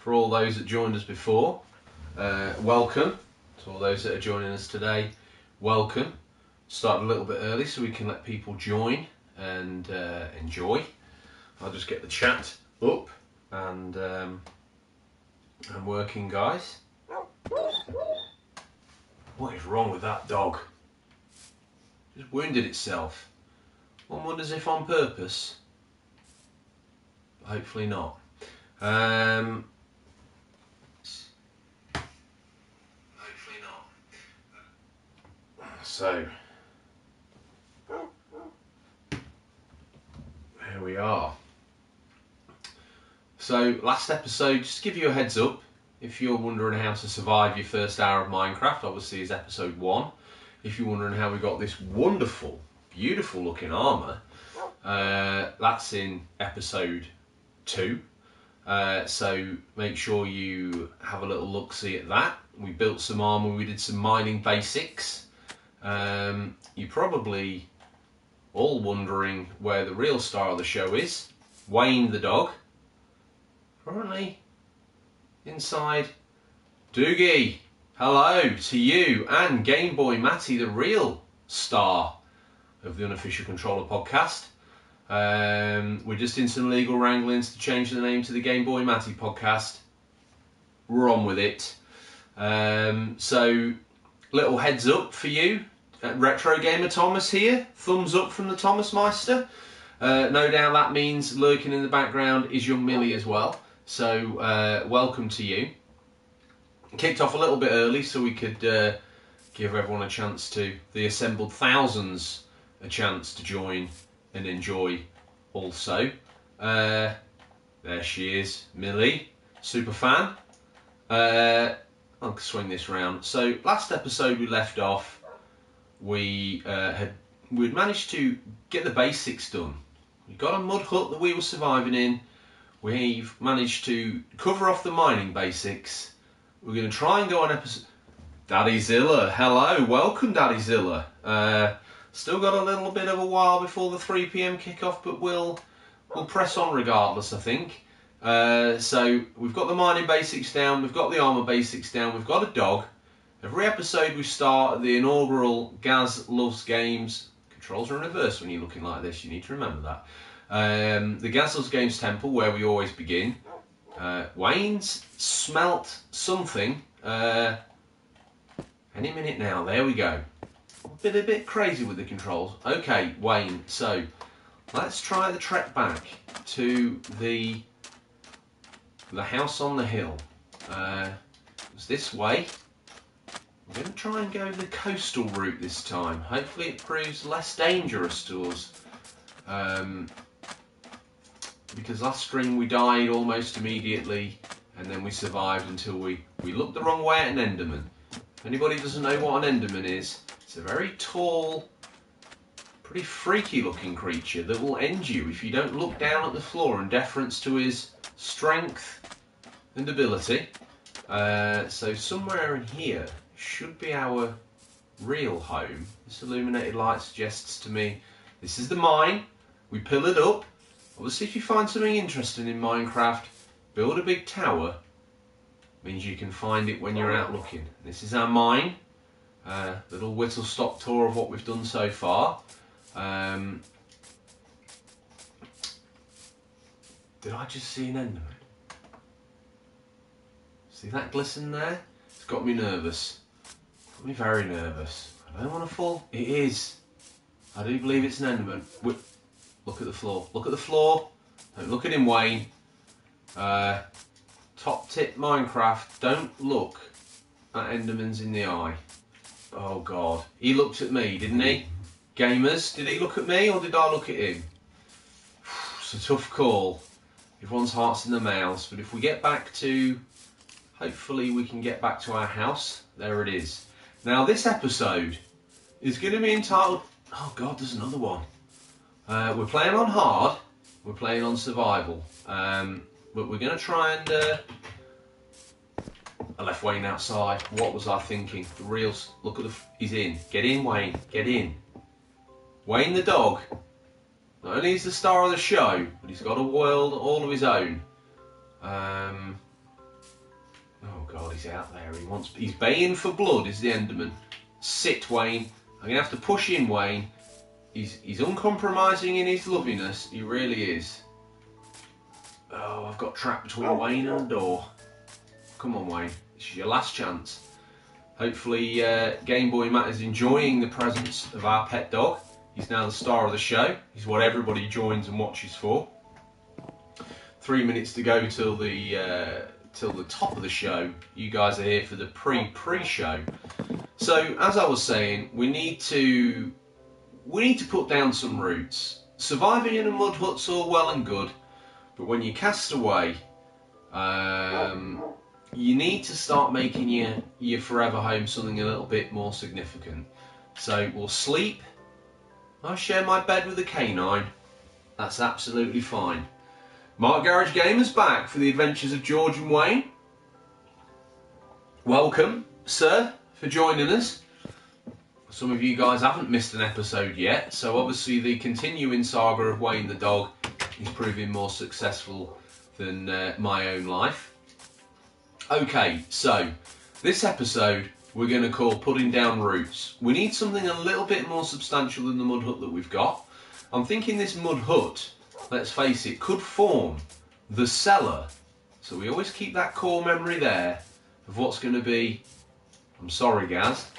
for all those that joined us before. Uh, welcome to all those that are joining us today. Welcome. Started a little bit early so we can let people join and uh, enjoy. I'll just get the chat up and um, I'm working, guys. What is wrong with that dog? Just wounded itself. One wonders if on purpose. Hopefully not. Um, hopefully not. So, here we are. So, last episode, just to give you a heads up, if you're wondering how to survive your first hour of Minecraft, obviously is episode one. If you're wondering how we got this wonderful, beautiful looking armour, uh, that's in episode two. Uh, so make sure you have a little look see at that. We built some armour, we did some mining basics. Um, you're probably all wondering where the real star of the show is. Wayne the dog. Currently inside Doogie. Hello to you and Game Boy Matty, the real star of the Unofficial Controller podcast. Um, we're just in some legal wranglings to change the name to the Game Boy Matty podcast. We're on with it. Um, so, little heads up for you. Retro Gamer Thomas here. Thumbs up from the Thomas Meister. Uh, no doubt that means lurking in the background is young Millie as well. So, uh, welcome to you. Kicked off a little bit early so we could uh, give everyone a chance to, the assembled thousands, a chance to join and enjoy also. Uh, there she is, Millie, super fan. Uh, I'll swing this round. So last episode we left off, we uh, had we'd managed to get the basics done. We got a mud hut that we were surviving in. We've managed to cover off the mining basics. We're going to try and go on episode. Daddy Zilla, hello, welcome, Daddy Zilla. Uh, Still got a little bit of a while before the 3 p.m. kickoff, but we'll we'll press on regardless. I think. Uh, so we've got the mining basics down, we've got the armor basics down, we've got a dog. Every episode we start the inaugural Gaz Loves Games. Controls are in reverse when you're looking like this. You need to remember that. Um, the Gaz Loves Games temple where we always begin. Uh, Wayne's smelt something. Uh, any minute now. There we go been a bit crazy with the controls. Okay, Wayne, so let's try the trek back to the the house on the hill. Uh, it's this way. I'm going to try and go the coastal route this time. Hopefully it proves less dangerous to us. Um, because last string we died almost immediately and then we survived until we, we looked the wrong way at an Enderman. If anybody doesn't know what an Enderman is, it's a very tall, pretty freaky looking creature that will end you if you don't look down at the floor in deference to his strength and ability. Uh, so somewhere in here should be our real home. This illuminated light suggests to me this is the mine. We pill it up. Obviously if you find something interesting in Minecraft, build a big tower. Means you can find it when you're out looking. This is our mine. Uh, little whistle stop tour of what we've done so far. Um, did I just see an Enderman? See that glisten there? It's got me nervous. Me very nervous. I don't want to fall. It is. I do believe it's an Enderman. Look at the floor. Look at the floor. Don't look at him, Wayne. Uh, top tip Minecraft. Don't look at Endermans in the eye. Oh God, he looked at me, didn't he? Gamers, did he look at me or did I look at him? It's a tough call. Everyone's heart's in the mouths, but if we get back to, hopefully we can get back to our house. There it is. Now this episode is going to be entitled. Oh God, there's another one. Uh, we're playing on hard. We're playing on survival. Um, but we're going to try and uh, I left Wayne outside. What was I thinking? The real look at the. He's in. Get in, Wayne. Get in. Wayne the dog. Not only is the star of the show, but he's got a world all of his own. Um, he's out there. He wants. He's baying for blood. Is the Enderman? Sit, Wayne. I'm gonna have to push in, Wayne. He's he's uncompromising in his loviness. He really is. Oh, I've got trapped between Wayne and the door. Come on, Wayne. This is your last chance. Hopefully, uh, Game Boy Matt is enjoying the presence of our pet dog. He's now the star of the show. He's what everybody joins and watches for. Three minutes to go till the uh, till the top of the show. You guys are here for the pre-pre-show. So, as I was saying, we need to we need to put down some roots. Surviving in a mud hut's all well and good, but when you cast away, um, you need to start making your your forever home something a little bit more significant. So we'll sleep. I share my bed with a canine. That's absolutely fine. Mark Garage Gamers back for the adventures of George and Wayne. Welcome, sir, for joining us. Some of you guys haven't missed an episode yet, so obviously the continuing saga of Wayne the dog is proving more successful than uh, my own life. Okay, so this episode we're going to call Putting Down Roots. We need something a little bit more substantial than the mud hut that we've got. I'm thinking this mud hut, let's face it, could form the cellar. So we always keep that core memory there of what's going to be. I'm sorry, Gaz.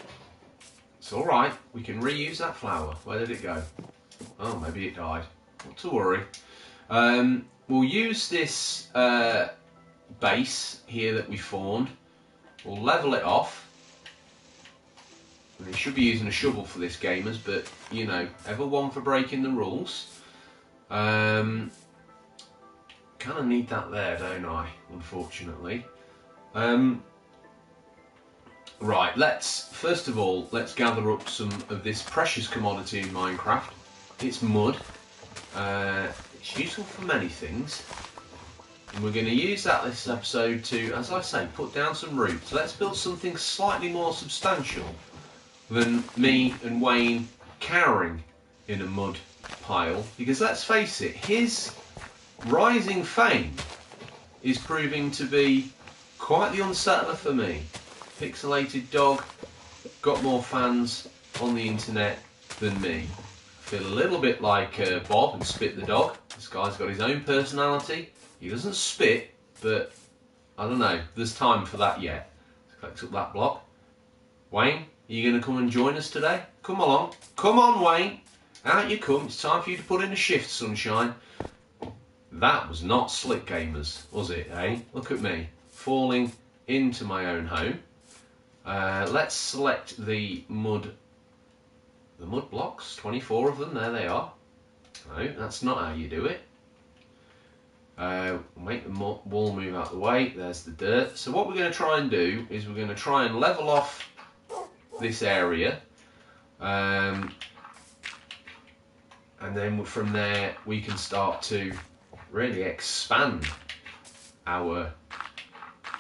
It's all right. We can reuse that flower. Where did it go? Oh, maybe it died. Not to worry. Um, we'll use this uh, base here that we formed. We'll level it off. We should be using a shovel for this, gamers, but you know, ever one for breaking the rules. Um, kind of need that there, don't I? Unfortunately. Um, right, let's first of all let's gather up some of this precious commodity in Minecraft. It's mud. Uh, it's useful for many things. And we're going to use that this episode to, as I say, put down some roots. Let's build something slightly more substantial than me and Wayne cowering in a mud pile. Because let's face it, his rising fame is proving to be quite the unsettler for me. Pixelated dog, got more fans on the internet than me. I feel a little bit like uh, Bob and Spit the dog. This guy's got his own personality. He doesn't spit, but I don't know. There's time for that yet. Let's up that block. Wayne, are you going to come and join us today? Come along. Come on, Wayne. Out you come. It's time for you to put in a shift, sunshine. That was not slick gamers, was it, eh? Look at me. Falling into my own home. Uh, let's select the mud the mud blocks, 24 of them, there they are. No, that's not how you do it. Uh, make the wall move out the way, there's the dirt. So what we're going to try and do is we're going to try and level off this area. Um, and then from there we can start to really expand our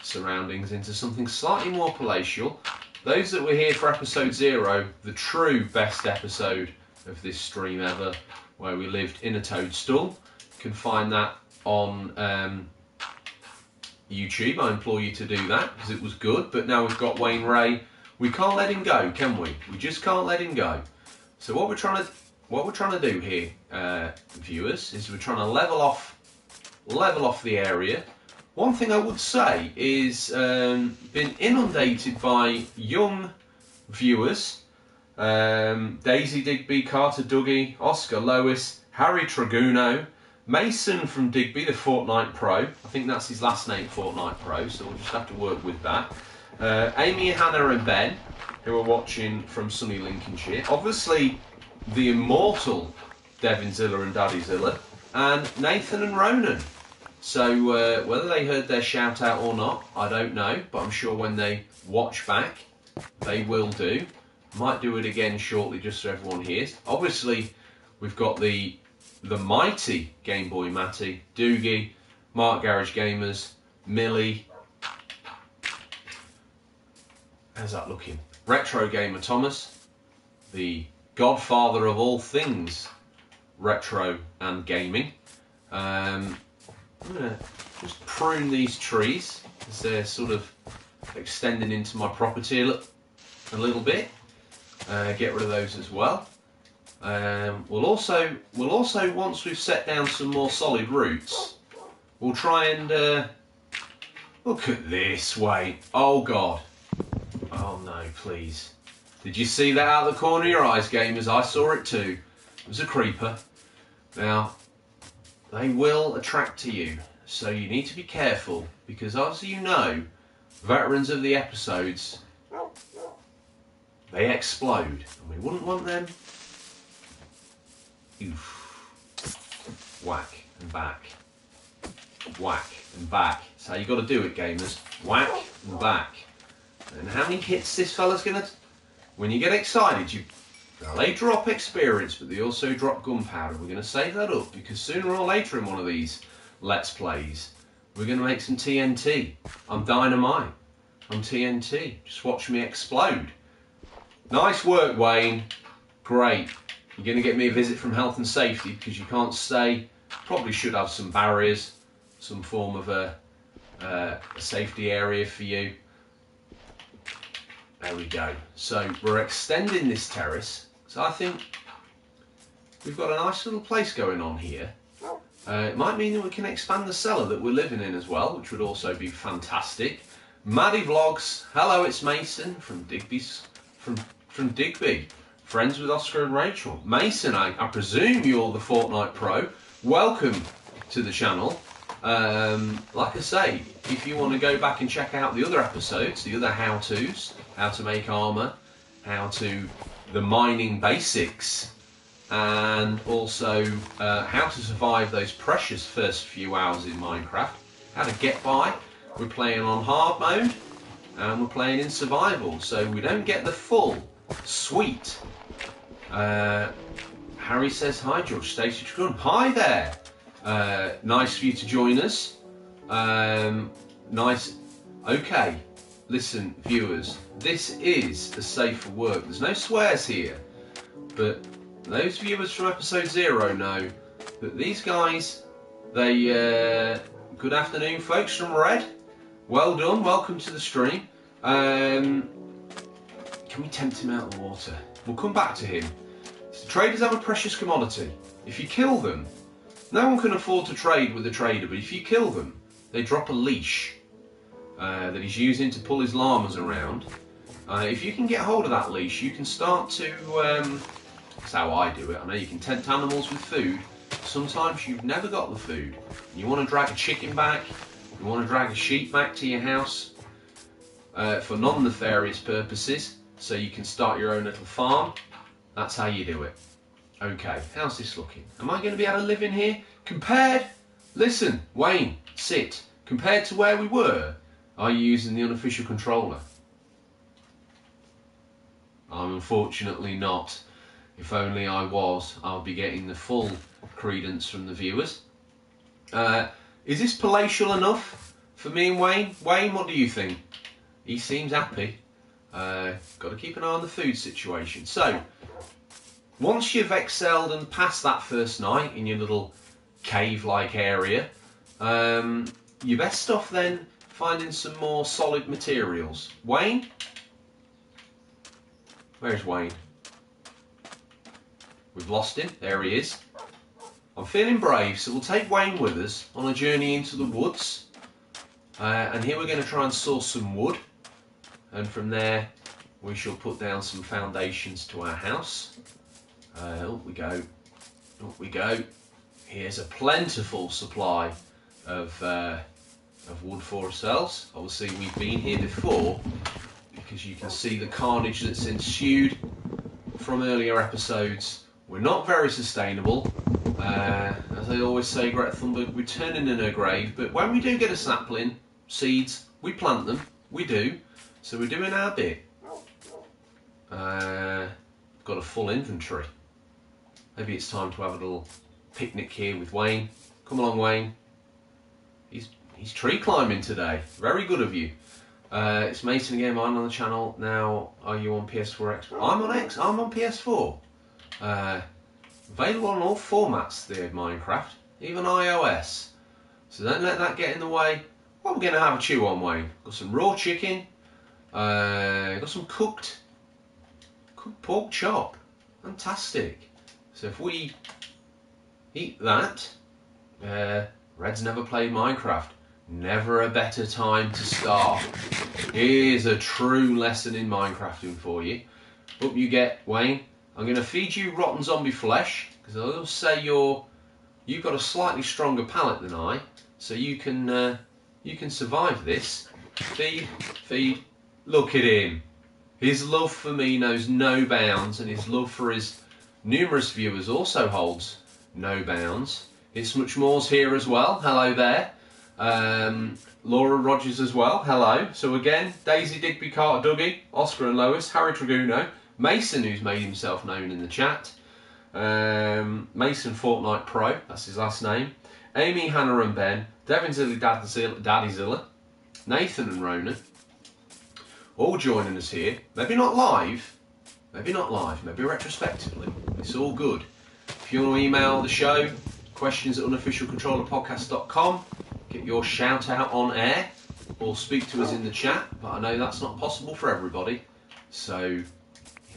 surroundings into something slightly more palatial. Those that were here for episode zero, the true best episode of this stream ever, where we lived in a toadstool, can find that on um, YouTube. I implore you to do that because it was good. But now we've got Wayne Ray. We can't let him go, can we? We just can't let him go. So what we're trying to what we're trying to do here, uh, viewers, is we're trying to level off level off the area. One thing I would say is um, been inundated by young viewers. Um, Daisy Digby, Carter Dougie, Oscar Lois, Harry Traguno, Mason from Digby, the Fortnite Pro. I think that's his last name, Fortnite Pro, so we'll just have to work with that. Uh, Amy, Hannah, and Ben, who are watching from sunny Lincolnshire. Obviously, the immortal Devin Zilla and Daddy Zilla, and Nathan and Ronan. So uh, whether they heard their shout out or not, I don't know, but I'm sure when they watch back, they will do. Might do it again shortly just so everyone hears. Obviously, we've got the the mighty Game Boy Matty, Doogie, Mark Garage Gamers, Millie. How's that looking? Retro Gamer Thomas, the godfather of all things retro and gaming. Um, I'm going to just prune these trees as they're sort of extending into my property a, li- a little bit. Uh, get rid of those as well. Um, we'll also we'll also once we've set down some more solid roots, we'll try and uh, look at this. Wait, oh god, oh no, please. Did you see that out of the corner of your eyes, gamers? I saw it too. It was a creeper. Now, they will attract to you, so you need to be careful because, as you know, veterans of the episodes they explode, and we wouldn't want them. Oof. Whack and back. Whack and back. That's how you got to do it, gamers. Whack and back. And how many hits this fella's gonna? When you get excited, you they drop experience, but they also drop gunpowder. We're gonna save that up because sooner or later in one of these let's plays, we're gonna make some TNT. I'm dynamite. I'm TNT. Just watch me explode. Nice work, Wayne. Great. You're going to get me a visit from health and safety because you can't stay. Probably should have some barriers, some form of a, uh, a safety area for you. There we go. So we're extending this terrace. So I think we've got a nice little place going on here. Uh, it might mean that we can expand the cellar that we're living in as well, which would also be fantastic. Maddie Vlogs, hello, it's Mason from Digby's from from Digby, friends with Oscar and Rachel. Mason, I, I presume you're the Fortnite Pro. Welcome to the channel. Um, like I say, if you want to go back and check out the other episodes, the other how-tos, how to make armor, how to the mining basics, and also uh, how to survive those precious first few hours in Minecraft, how to get by. We're playing on hard mode, and we're playing in survival, so we don't get the full Sweet. Uh, Harry says hi, George Stacey Gun. Hi there. Uh, nice for you to join us. Um, nice. Okay. Listen, viewers, this is a safe for work. There's no swears here, but those viewers from episode zero know that these guys, they. Uh, good afternoon, folks from Red. Well done. Welcome to the stream. Um, can we tempt him out of the water? We'll come back to him. So traders have a precious commodity. If you kill them, no one can afford to trade with a trader, but if you kill them, they drop a leash uh, that he's using to pull his llamas around. Uh, if you can get hold of that leash, you can start to. Um, that's how I do it. I know you can tempt animals with food. Sometimes you've never got the food. You want to drag a chicken back, you want to drag a sheep back to your house uh, for non nefarious purposes so you can start your own little farm. That's how you do it. Okay, how's this looking? Am I going to be able to live in here? Compared, listen, Wayne, sit. Compared to where we were, are you using the unofficial controller? I'm unfortunately not. If only I was, I'll be getting the full credence from the viewers. Uh, is this palatial enough for me and Wayne? Wayne, what do you think? He seems happy. Uh, got to keep an eye on the food situation. So, once you've excelled and passed that first night in your little cave-like area, um, you're best off then finding some more solid materials. Wayne? Where's Wayne? We've lost him. There he is. I'm feeling brave, so we'll take Wayne with us on a journey into the woods. Uh, and here we're going to try and source some wood and from there we shall put down some foundations to our house. Uh, up we go, up we go. Here's a plentiful supply of, uh, of wood for ourselves. Obviously we've been here before because you can see the carnage that's ensued from earlier episodes. We're not very sustainable. Uh, as I always say, Greta Thunberg, we're turning in her grave, but when we do get a sapling, seeds, we plant them, we do, so we're doing our bit. Uh, got a full inventory. Maybe it's time to have a little picnic here with Wayne. Come along, Wayne. He's tree climbing today. Very good of you. Uh, it's Mason again. I'm on the channel now. Are you on PS4 X? I'm on X. I'm on PS4. Uh, available on all formats. The Minecraft, even iOS. So don't let that get in the way what we're going to have a chew on, Wayne? Got some raw chicken, uh, got some cooked, cooked pork chop. Fantastic. So if we eat that, uh, Red's never played Minecraft. Never a better time to start. Here's a true lesson in Minecrafting for you. Hope you get, Wayne. I'm going to feed you rotten zombie flesh because I'll say you're you've got a slightly stronger palate than I, so you can uh, you can survive this. Feed, feed. Look at him. His love for me knows no bounds, and his love for his numerous viewers also holds no bounds. It's much more's here as well. Hello there. Um, Laura Rogers as well. Hello. So again, Daisy Digby Carter Dougie, Oscar and Lois, Harry Traguno, Mason, who's made himself known in the chat, um, Mason Fortnite Pro, that's his last name, Amy, Hannah and Ben, Devin Zilly, Dad Zilla, Daddy Zilla, Nathan and Ronan, all joining us here. Maybe not live, maybe not live, maybe retrospectively. It's all good. If you want to email the show, questions at unofficialcontrollerpodcast.com, get your shout out on air, or speak to us in the chat, but I know that's not possible for everybody. So, you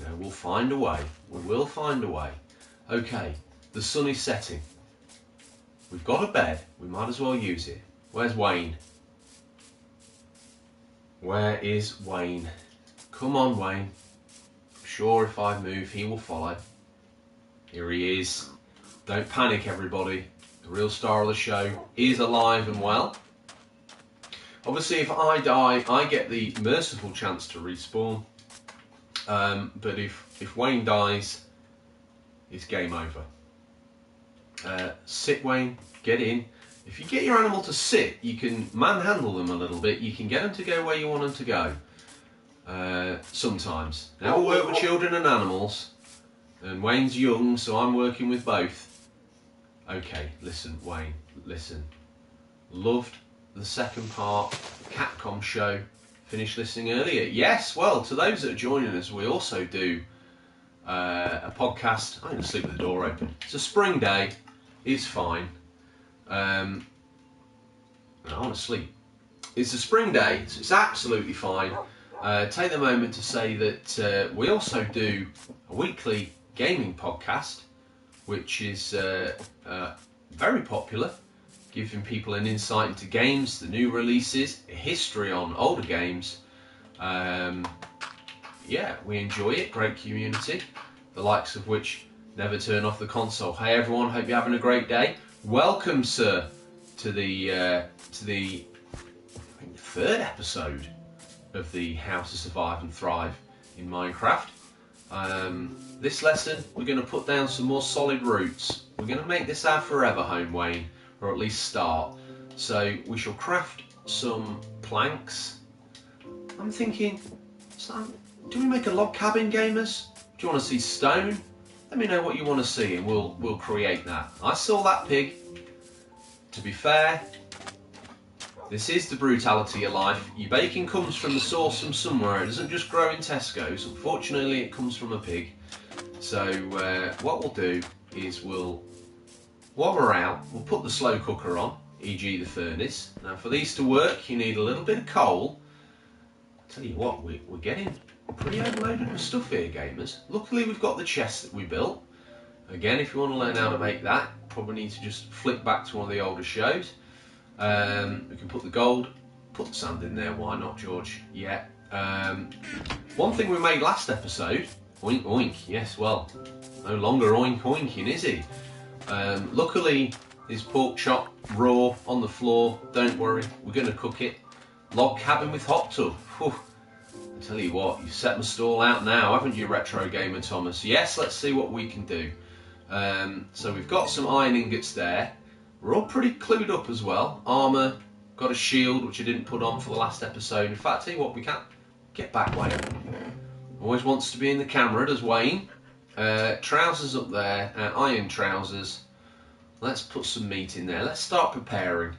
know, we'll find a way. We will find a way. Okay, the sun is setting. We've got a bed, we might as well use it. Where's Wayne? Where is Wayne? Come on, Wayne. I'm Sure, if I move, he will follow. Here he is. Don't panic, everybody. The real star of the show is alive and well. Obviously, if I die, I get the merciful chance to respawn. Um, but if, if Wayne dies, it's game over. Uh, sit, Wayne, get in. If you get your animal to sit, you can manhandle them a little bit. You can get them to go where you want them to go. Uh, sometimes. Now, I work with children and animals, and Wayne's young, so I'm working with both. Okay, listen, Wayne, listen. Loved the second part, Capcom show. Finished listening earlier. Yes, well, to those that are joining us, we also do uh, a podcast. I'm going to sleep with the door open. It's a spring day. It's fine. Um, I want to sleep. It's a spring day, so it's absolutely fine. Uh, take the moment to say that uh, we also do a weekly gaming podcast, which is uh, very popular, giving people an insight into games, the new releases, a history on older games. Um, yeah, we enjoy it. Great community, the likes of which never turn off the console. Hey everyone, hope you're having a great day. Welcome, sir, to the uh, to the think, third episode of the How to Survive and Thrive in Minecraft. Um, this lesson, we're going to put down some more solid roots. We're going to make this our forever home, Wayne, or at least start. So we shall craft some planks. I'm thinking, so, do we make a log cabin, gamers? Do you want to see stone? Let me know what you want to see, and we'll we'll create that. I saw that pig. To be fair, this is the brutality of life. Your bacon comes from the source from somewhere. It doesn't just grow in Tesco's. Unfortunately, it comes from a pig. So uh, what we'll do is we'll, while we're out, we'll put the slow cooker on, e.g. the furnace. Now for these to work, you need a little bit of coal. I'll tell you what, we, we're getting pretty overloaded with stuff here, gamers. Luckily, we've got the chest that we built. Again, if you want to learn how to make that, probably need to just flick back to one of the older shows. Um, we can put the gold, put the sand in there. Why not, George? Yeah. Um, one thing we made last episode, oink oink. Yes, well, no longer oink oinking, is he? Um, luckily, his pork chop raw on the floor. Don't worry, we're going to cook it. Log cabin with hot tub. Whew. I tell you what, you've set my stall out now, haven't you, retro gamer Thomas? Yes, let's see what we can do. Um, so we've got some iron ingots there. We're all pretty clued up as well. Armour, got a shield, which I didn't put on for the last episode. In fact, tell you what, we can't get back, Wayne. Always wants to be in the camera, does Wayne. Uh, trousers up there, uh, iron trousers. Let's put some meat in there. Let's start preparing.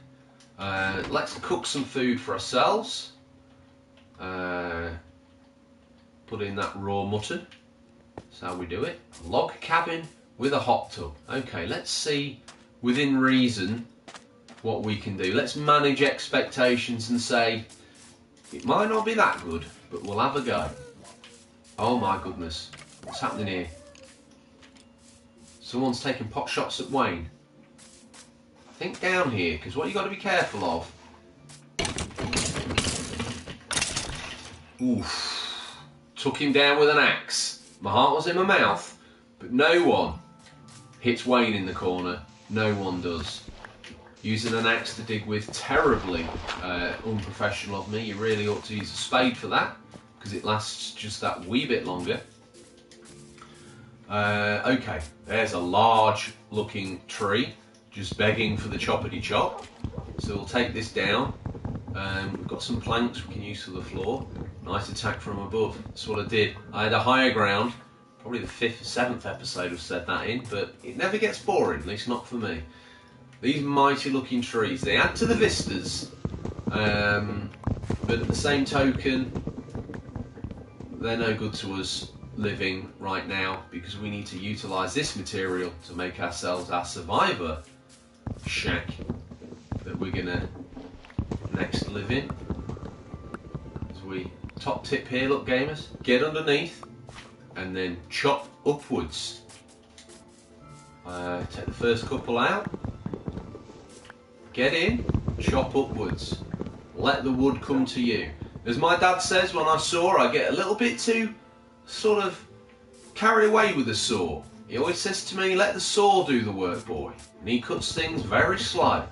Uh, let's cook some food for ourselves. Uh, put in that raw mutton. That's how we do it. Log cabin with a hot tub. Okay, let's see within reason what we can do. Let's manage expectations and say, it might not be that good, but we'll have a go. Oh my goodness, what's happening here? Someone's taking pot shots at Wayne. Think down here, because what you got to be careful of. Oof. Took him down with an axe. My heart was in my mouth, but no one hits Wayne in the corner. No one does. Using an axe to dig with, terribly uh, unprofessional of me. You really ought to use a spade for that, because it lasts just that wee bit longer. Uh, okay, there's a large looking tree just begging for the choppity chop. So we'll take this down. Um, we've got some planks we can use for the floor. Nice attack from above. That's what I did. I had a higher ground. Probably the fifth or seventh episode I've said that in, but it never gets boring, at least not for me. These mighty looking trees, they add to the vistas, um, but at the same token, they're no good to us living right now because we need to utilise this material to make ourselves our survivor shack that we're gonna next live in. As we top tip here, look gamers, get underneath and then chop upwards. Uh, take the first couple out, get in, chop upwards. Let the wood come to you. As my dad says when I saw, I get a little bit too sort of carried away with the saw. He always says to me, let the saw do the work, boy. And he cuts things very slow.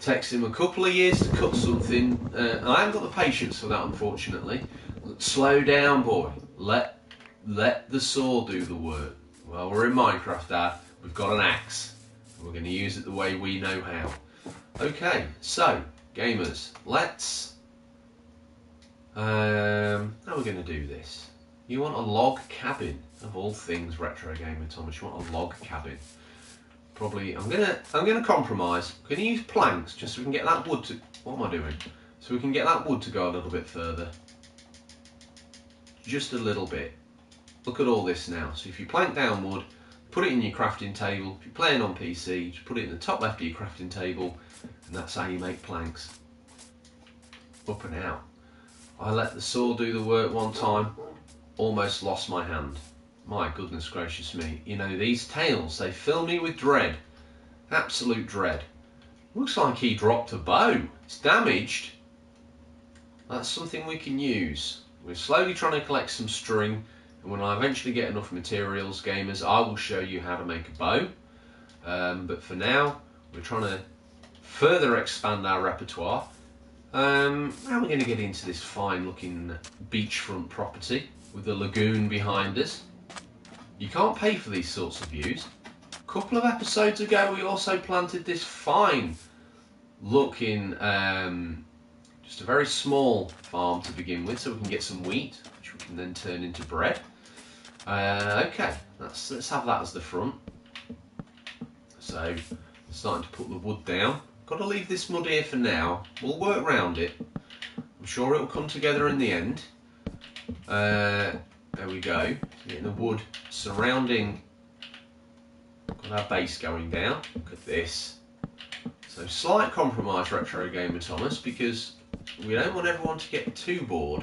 Takes him a couple of years to cut something. Uh, I haven't got the patience for that, unfortunately. Slow down, boy. Let let the saw do the work. Well, we're in Minecraft, Dad. We've got an axe. We're going to use it the way we know how. Okay, so gamers, let's. Um, how are we going to do this? You want a log cabin of all things retro gamer, Thomas. You want a log cabin. Probably, I'm gonna, I'm gonna compromise. I'm gonna use planks just so we can get that wood to. What am I doing? So we can get that wood to go a little bit further. Just a little bit. Look at all this now. So if you plank down wood, put it in your crafting table. If you're playing on PC, just put it in the top left of your crafting table, and that's how you make planks. Up and out. I let the saw do the work one time, almost lost my hand. My goodness gracious me. You know, these tails, they fill me with dread. Absolute dread. Looks like he dropped a bow. It's damaged. That's something we can use. We're slowly trying to collect some string, and when I eventually get enough materials, gamers, I will show you how to make a bow. Um, but for now, we're trying to further expand our repertoire. Um, we're going to get into this fine looking beachfront property with the lagoon behind us? You can't pay for these sorts of views. A couple of episodes ago, we also planted this fine looking, um, just a very small farm to begin with, so we can get some wheat, which we can then turn into bread. Uh, okay, let's, let's have that as the front. So, starting to put the wood down. Got to leave this mud here for now. We'll work around it. I'm sure it'll come together in the end. Uh, there we go. Getting the wood surrounding. Got our base going down. Look at this. So slight compromise, Retro Gamer Thomas, because we don't want everyone to get too bored.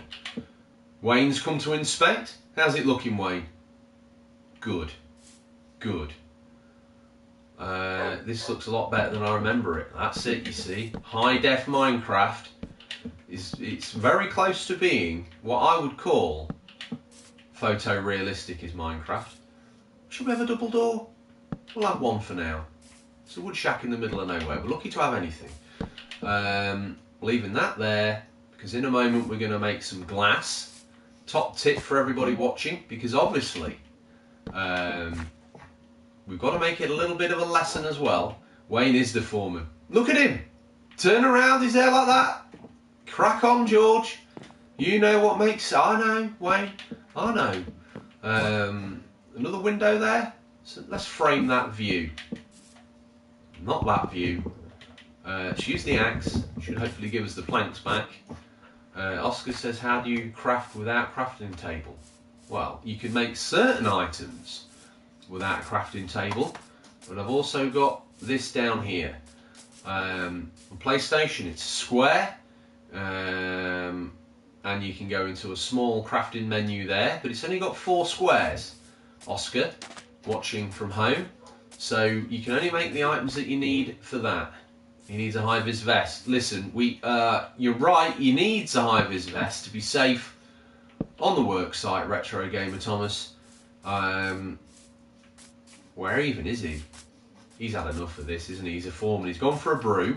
Wayne's come to inspect. How's it looking, Wayne? Good. Good. Uh, this looks a lot better than I remember it. That's it, you see. High def Minecraft is it's very close to being what I would call photorealistic is Minecraft. Should we have a double door? We'll have one for now. It's a wood shack in the middle of nowhere. We're lucky to have anything. Um, leaving that there because in a moment we're going to make some glass. Top tip for everybody watching because obviously um, we've got to make it a little bit of a lesson as well. Wayne is the foreman. Look at him. Turn around his hair like that. Crack on, George. You know what makes. I know, Wayne. I know. Um, another window there. So let's frame that view. Not that view. Uh, the axe. Should hopefully give us the planks back. Uh, Oscar says, how do you craft without crafting table? Well, you can make certain items without a crafting table, but I've also got this down here. Um, on PlayStation, it's square, um, and you can go into a small crafting menu there, but it's only got four squares. Oscar, watching from home, so you can only make the items that you need for that. He needs a high vis vest. Listen, we uh, you're right. He needs a high vis vest to be safe on the work site. Retro Gamer Thomas. Um, where even is he? He's had enough of this, isn't he? He's a foreman. He's gone for a brew.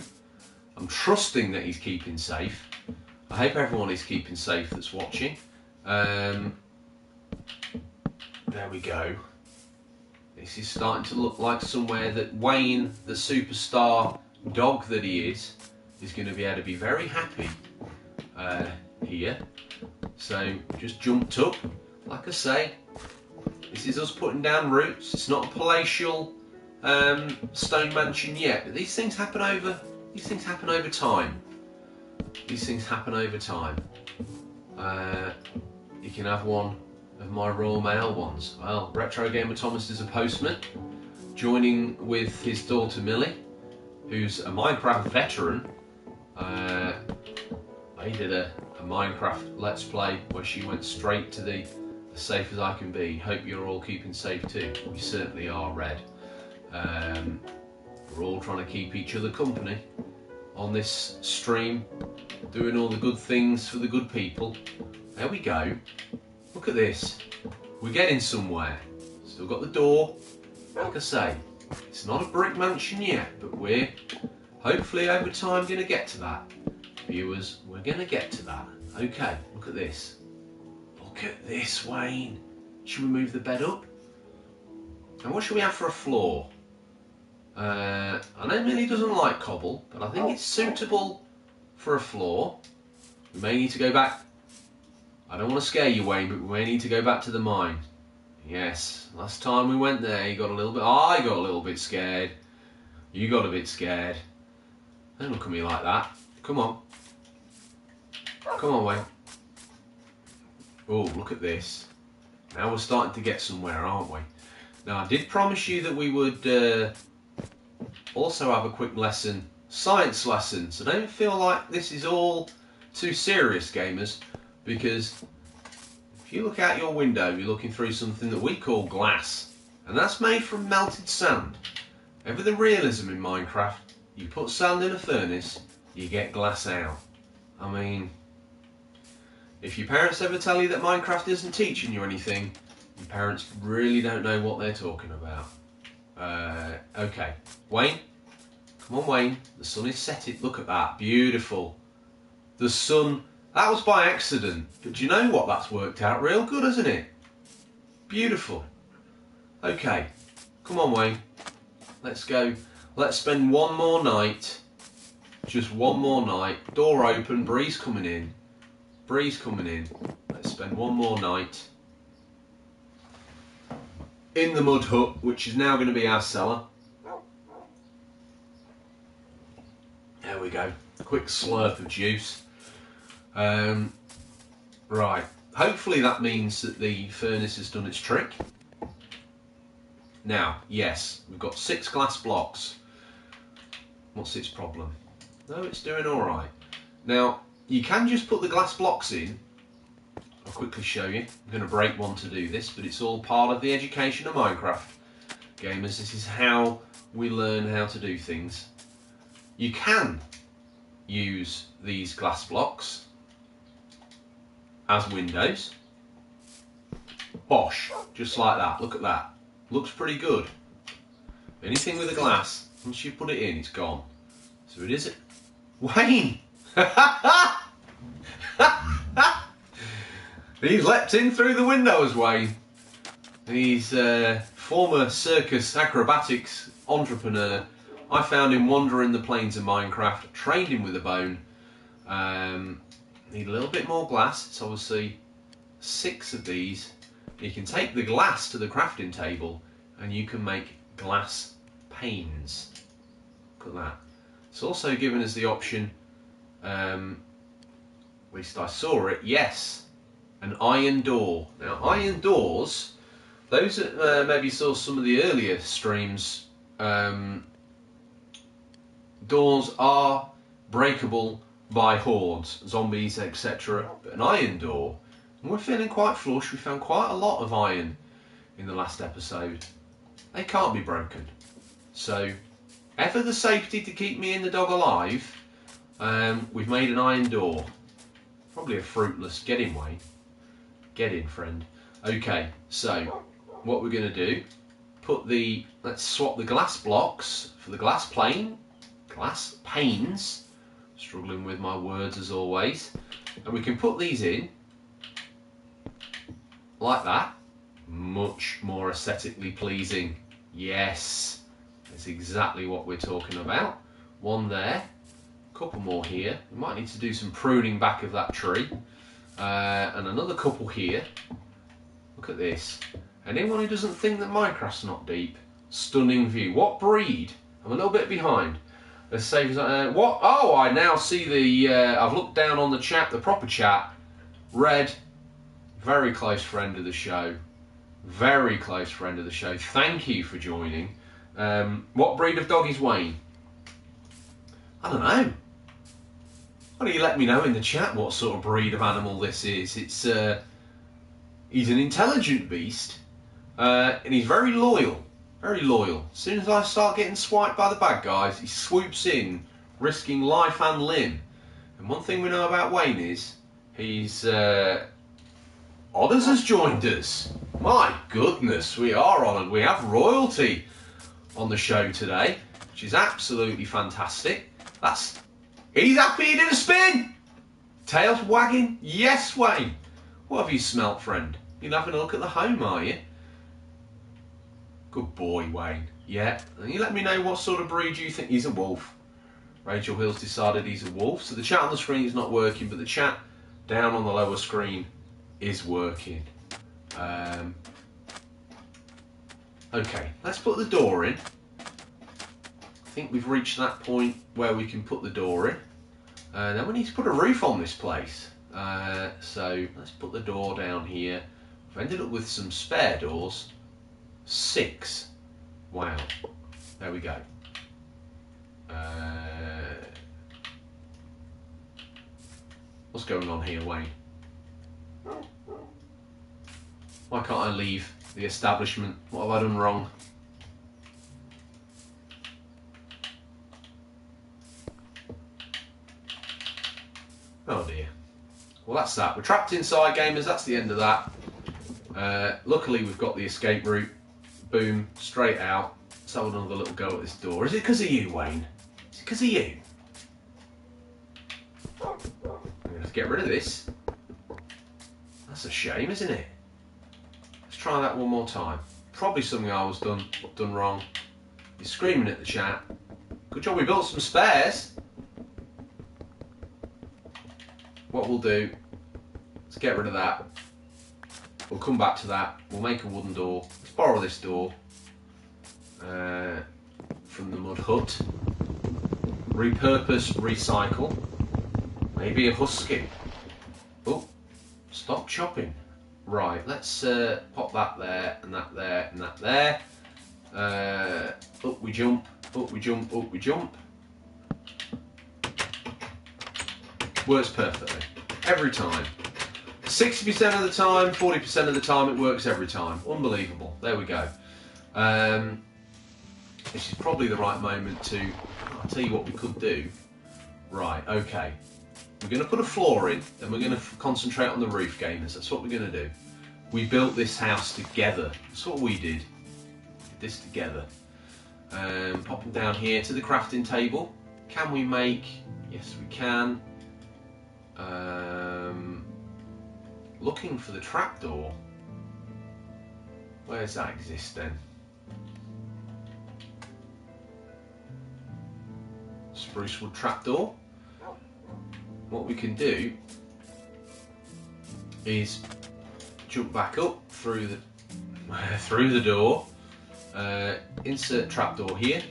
I'm trusting that he's keeping safe. I hope everyone is keeping safe that's watching. Um, there we go. This is starting to look like somewhere that Wayne, the superstar dog that he is, is going to be able to be very happy uh, here. So just jumped up, like I say. This is us putting down roots. It's not a palatial um, stone mansion yet, but these things happen over. These things happen over time. These things happen over time. Uh, you can have one of my Royal Mail ones. Well, Retro Gamer Thomas is a postman, joining with his daughter Millie, who's a Minecraft veteran. Uh, I did a, a, Minecraft Let's Play where she went straight to the as safe as I can be. Hope you're all keeping safe too. We certainly are, Red. Um, we're all trying to keep each other company on this stream, doing all the good things for the good people. There we go. Look at this. We're getting somewhere. Still got the door. Like I say, it's not a brick mansion yet, but we're hopefully over time going to get to that. Viewers, we're going to get to that. Okay, look at this. Look at this, Wayne. Should we move the bed up? And what should we have for a floor? Uh, I know Millie doesn't like cobble, but I think it's suitable for a floor. We may need to go back. I don't want to scare you, Wayne, but we may need to go back to the mine. Yes, last time we went there, you got a little bit. I got a little bit scared. You got a bit scared. Don't look at me like that. Come on. Come on, Wayne. Oh, look at this. Now we're starting to get somewhere, aren't we? Now, I did promise you that we would uh, also have a quick lesson, science lesson. So don't feel like this is all too serious, gamers, because if you look out your window, you're looking through something that we call glass, and that's made from melted sand. Ever the realism in Minecraft, you put sand in a furnace, you get glass out. I mean, if your parents ever tell you that Minecraft isn't teaching you anything, your parents really don't know what they're talking about. Uh, okay, Wayne, come on, Wayne. The sun is setting. Look at that, beautiful. The sun. That was by accident, but do you know what? That's worked out real good, hasn't it? Beautiful. Okay, come on, Wayne. Let's go. Let's spend one more night. Just one more night. Door open, breeze coming in. Breeze coming in. Let's spend one more night in the mud hut, which is now going to be our cellar. There we go. Quick slurp of juice. Um, right. Hopefully that means that the furnace has done its trick. Now, yes, we've got six glass blocks. What's its problem? No, it's doing all right. Now, you can just put the glass blocks in I'll quickly show you. I'm going to break one to do this, but it's all part of the education of Minecraft. Gamers, this is how we learn how to do things. You can use these glass blocks as windows. Bosh, just like that. Look at that. Looks pretty good. Anything with a glass, once you put it in, it's gone. So it is. It. Wayne! He's leapt in through the windows, Wayne. He's a former circus acrobatics entrepreneur. I found him wandering the plains of Minecraft, trained him with a bone. Um, need a little bit more glass. It's obviously six of these. You can take the glass to the crafting table and you can make glass panes. Look at that. It's also given us the option, um, at least I saw it, yes, an iron door. Now, iron doors, those that uh, maybe saw some of the earlier streams um, doors are breakable by hordes, zombies, etc. But an iron door, and we're feeling quite flush. We found quite a lot of iron in the last episode. They can't be broken. So, ever the safety to keep me and the dog alive, um, we've made an iron door. Probably a fruitless get in, Wayne. Get in, friend. Okay, so what we're going to do, put the, let's swap the glass blocks for the glass plane, glass panes, struggling with my words as always, and we can put these in like that, much more aesthetically pleasing. Yes, that's exactly what we're talking about. One there, couple more here. We might need to do some pruning back of that tree. Uh, and another couple here. Look at this. Anyone who doesn't think that Minecraft's not deep, stunning view. What breed? I'm a little bit behind. Let's save uh, what? Oh, I now see the. Uh, I've looked down on the chat, the proper chat. Red, very close friend of the show, very close friend of the show. Thank you for joining. Um, what breed of dog is Wayne? I don't know. Why don't you let me know in the chat what sort of breed of animal this is? It's uh, he's an intelligent beast, uh, and he's very loyal. Very loyal. As soon as I start getting swiped by the bad guys, he swoops in, risking life and limb. And one thing we know about Wayne is he's uh, has joined us. My goodness, we are honoured. We have royalty on the show today, which is absolutely fantastic. That's he's happy he did a spin. Tails wagging. Yes, Wayne. What have you smelt, friend? You're having a look at the home, are you? Good boy, Wayne. Yeah. And you let me know what sort of breed you think. He's a wolf. Rachel Hill's decided he's a wolf. So the chat on the screen is not working, but the chat down on the lower screen is working. Um, okay, let's put the door in. Think we've reached that point where we can put the door in. Uh, then we need to put a roof on this place. Uh, so let's put the door down here. I've ended up with some spare doors six. Wow. There we go. Uh, what's going on here, Wayne? Why can't I leave the establishment? What have I done wrong? Oh dear. Well, that's that. We're trapped inside, gamers. That's the end of that. Uh, luckily, we've got the escape route boom, straight out. Let's have another little go at this door. Is it because of you, Wayne? Is it because of you? I'm going to get rid of this. That's a shame, isn't it? Let's try that one more time. Probably something I was done done wrong. You're screaming at the chat. Good job we built some spares. What we'll do, let's get rid of that. We'll come back to that. We'll make a wooden door. Let's borrow this door uh, from the mud hut. Repurpose, recycle. Maybe a husky. Oh, stop chopping. Right, let's uh, pop that there and that there and that there. Uh, up we jump, up we jump, up we jump. Works perfectly. Every time. 60% of the time, 40% of the time, it works every time. Unbelievable. There we go. Um, this is probably the right moment to. I'll tell you what we could do. Right, okay. We're going to put a floor in, then we're going to concentrate on the roof gamers. That's what we're going to do. We built this house together. That's what we did. did this together. Um, popping down here to the crafting table. Can we make? Yes, we can. Um, looking for the trapdoor. Where does that exist then? Spruce wood trapdoor. What we can do is jump back up through the through the door, uh, insert trapdoor here.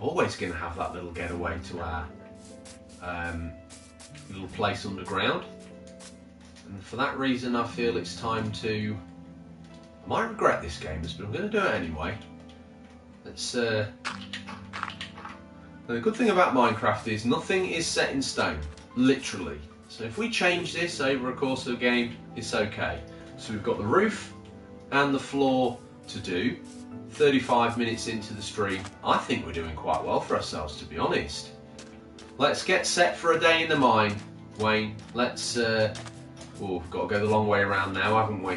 Always going to have that little getaway to our um, little place underground. And for that reason, I feel it's time to. I might regret this, gamers, but I'm going to do it anyway. Let's uh, And the good thing about Minecraft is nothing is set in stone, literally. So if we change this over a course of the game, it's okay. So we've got the roof and the floor to do. 35 minutes into the stream, I think we're doing quite well for ourselves, to be honest. Let's get set for a day in the mine, Wayne. Let's. Uh, oh, we've got to go the long way around now, haven't we?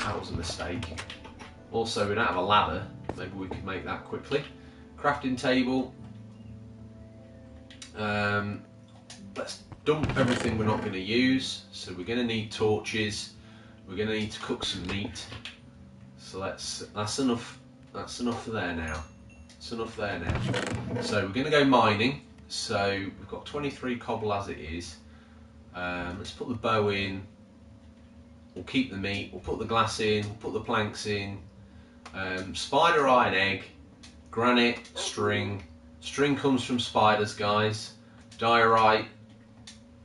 That was a mistake. Also, we don't have a ladder. Maybe we could make that quickly. Crafting table. Um, let's dump everything we're not going to use. So we're going to need torches. We're going to need to cook some meat. So let's. That's enough. That's enough for there now. That's enough there now. So we're going to go mining. So we've got 23 cobble as it is. Um, let's put the bow in. We'll keep the meat. We'll put the glass in. We'll put the planks in. Um, spider and egg. Granite, string. String comes from spiders, guys. Diorite.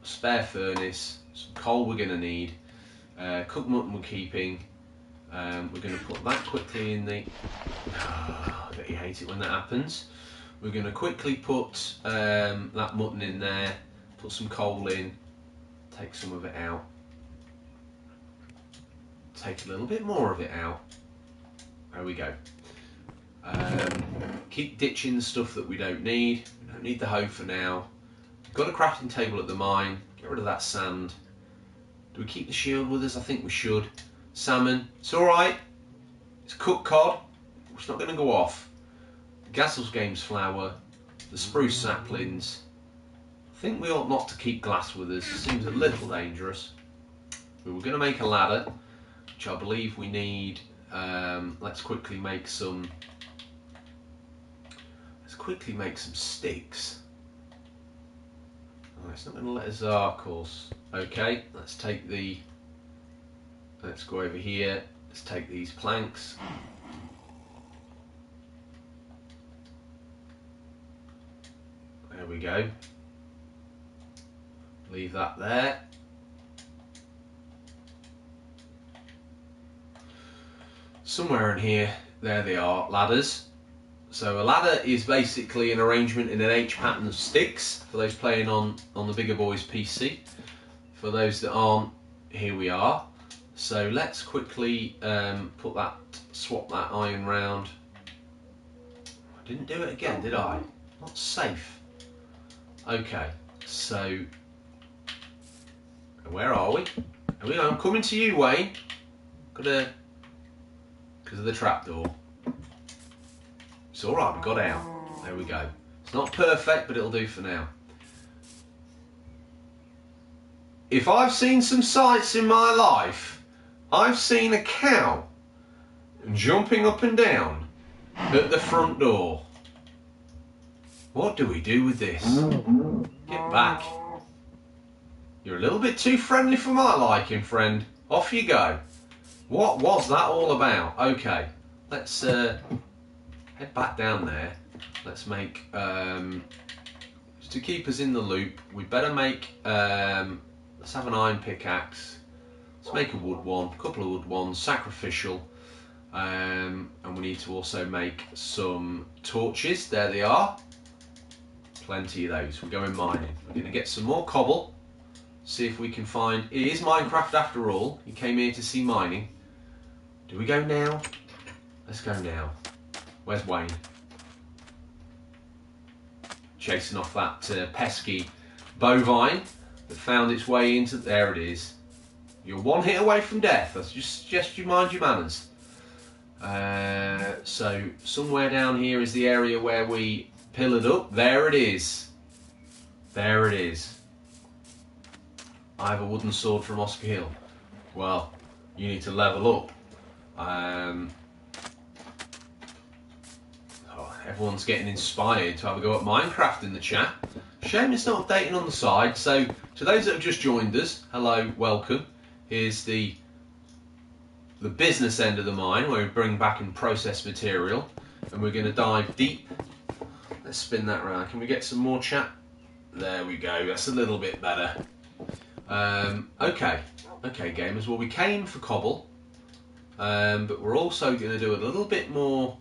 Spare furnace. Some coal we're going to need. Uh, cooked mutton we're keeping. Um, we're going to put that quickly in the. Oh, I bet you hate it when that happens. We're going to quickly put um, that mutton in there, put some coal in, take some of it out, take a little bit more of it out. There we go. Um, keep ditching the stuff that we don't need. We don't need the hoe for now. Got a crafting table at the mine. Get rid of that sand. Do we keep the shield with us? I think we should. Salmon. It's alright. It's cooked cod. It's not going to go off. Gazel's Games flower, The spruce saplings. I think we ought not to keep glass with us. It seems a little dangerous. We were going to make a ladder, which I believe we need. Um, let's quickly make some. Let's quickly make some sticks. Oh, it's not going to let us. Of course. Okay, let's take the. Let's go over here. Let's take these planks. There we go. Leave that there. Somewhere in here, there they are, ladders. So a ladder is basically an arrangement in an H pattern of sticks for those playing on, on the Bigger Boys PC. For those that aren't, here we are. So let's quickly um, put that, swap that iron round. I didn't do it again, did I? Not safe. Okay, so where are we? Here we go. I'm coming to you, Wayne. Gotta because of the trapdoor. It's all right. We got out. There we go. It's not perfect, but it'll do for now. If I've seen some sights in my life, I've seen a cow jumping up and down at the front door. What do we do with this? Get back. You're a little bit too friendly for my liking, friend. Off you go. What was that all about? Okay, let's uh, head back down there. Let's make, um, to keep us in the loop, we better make, um, let's have an iron pickaxe. Let's make a wood one, a couple of wood ones, sacrificial. Um, and we need to also make some torches. There they are plenty of those. We're going mining. We're going to get some more cobble, see if we can find... It is Minecraft after all. You came here to see mining. Do we go now? Let's go now. Where's Wayne? Chasing off that uh, pesky bovine that found its way into... There it is. You're one hit away from death. I just, just you mind your manners. Uh, so somewhere down here is the area where we pillared up. There it is. There it is. I have a wooden sword from Oscar Hill. Well, you need to level up. Um, oh, everyone's getting inspired to have a go at Minecraft in the chat. Shame it's not updating on the side. So, to those that have just joined us, hello, welcome. Here's the the business end of the mine where we bring back and process material, and we're going to dive deep Let's spin that round. Can we get some more chat? There we go. That's a little bit better. Um, okay. Okay, gamers. Well, we came for cobble, um, but we're also going to do a little bit more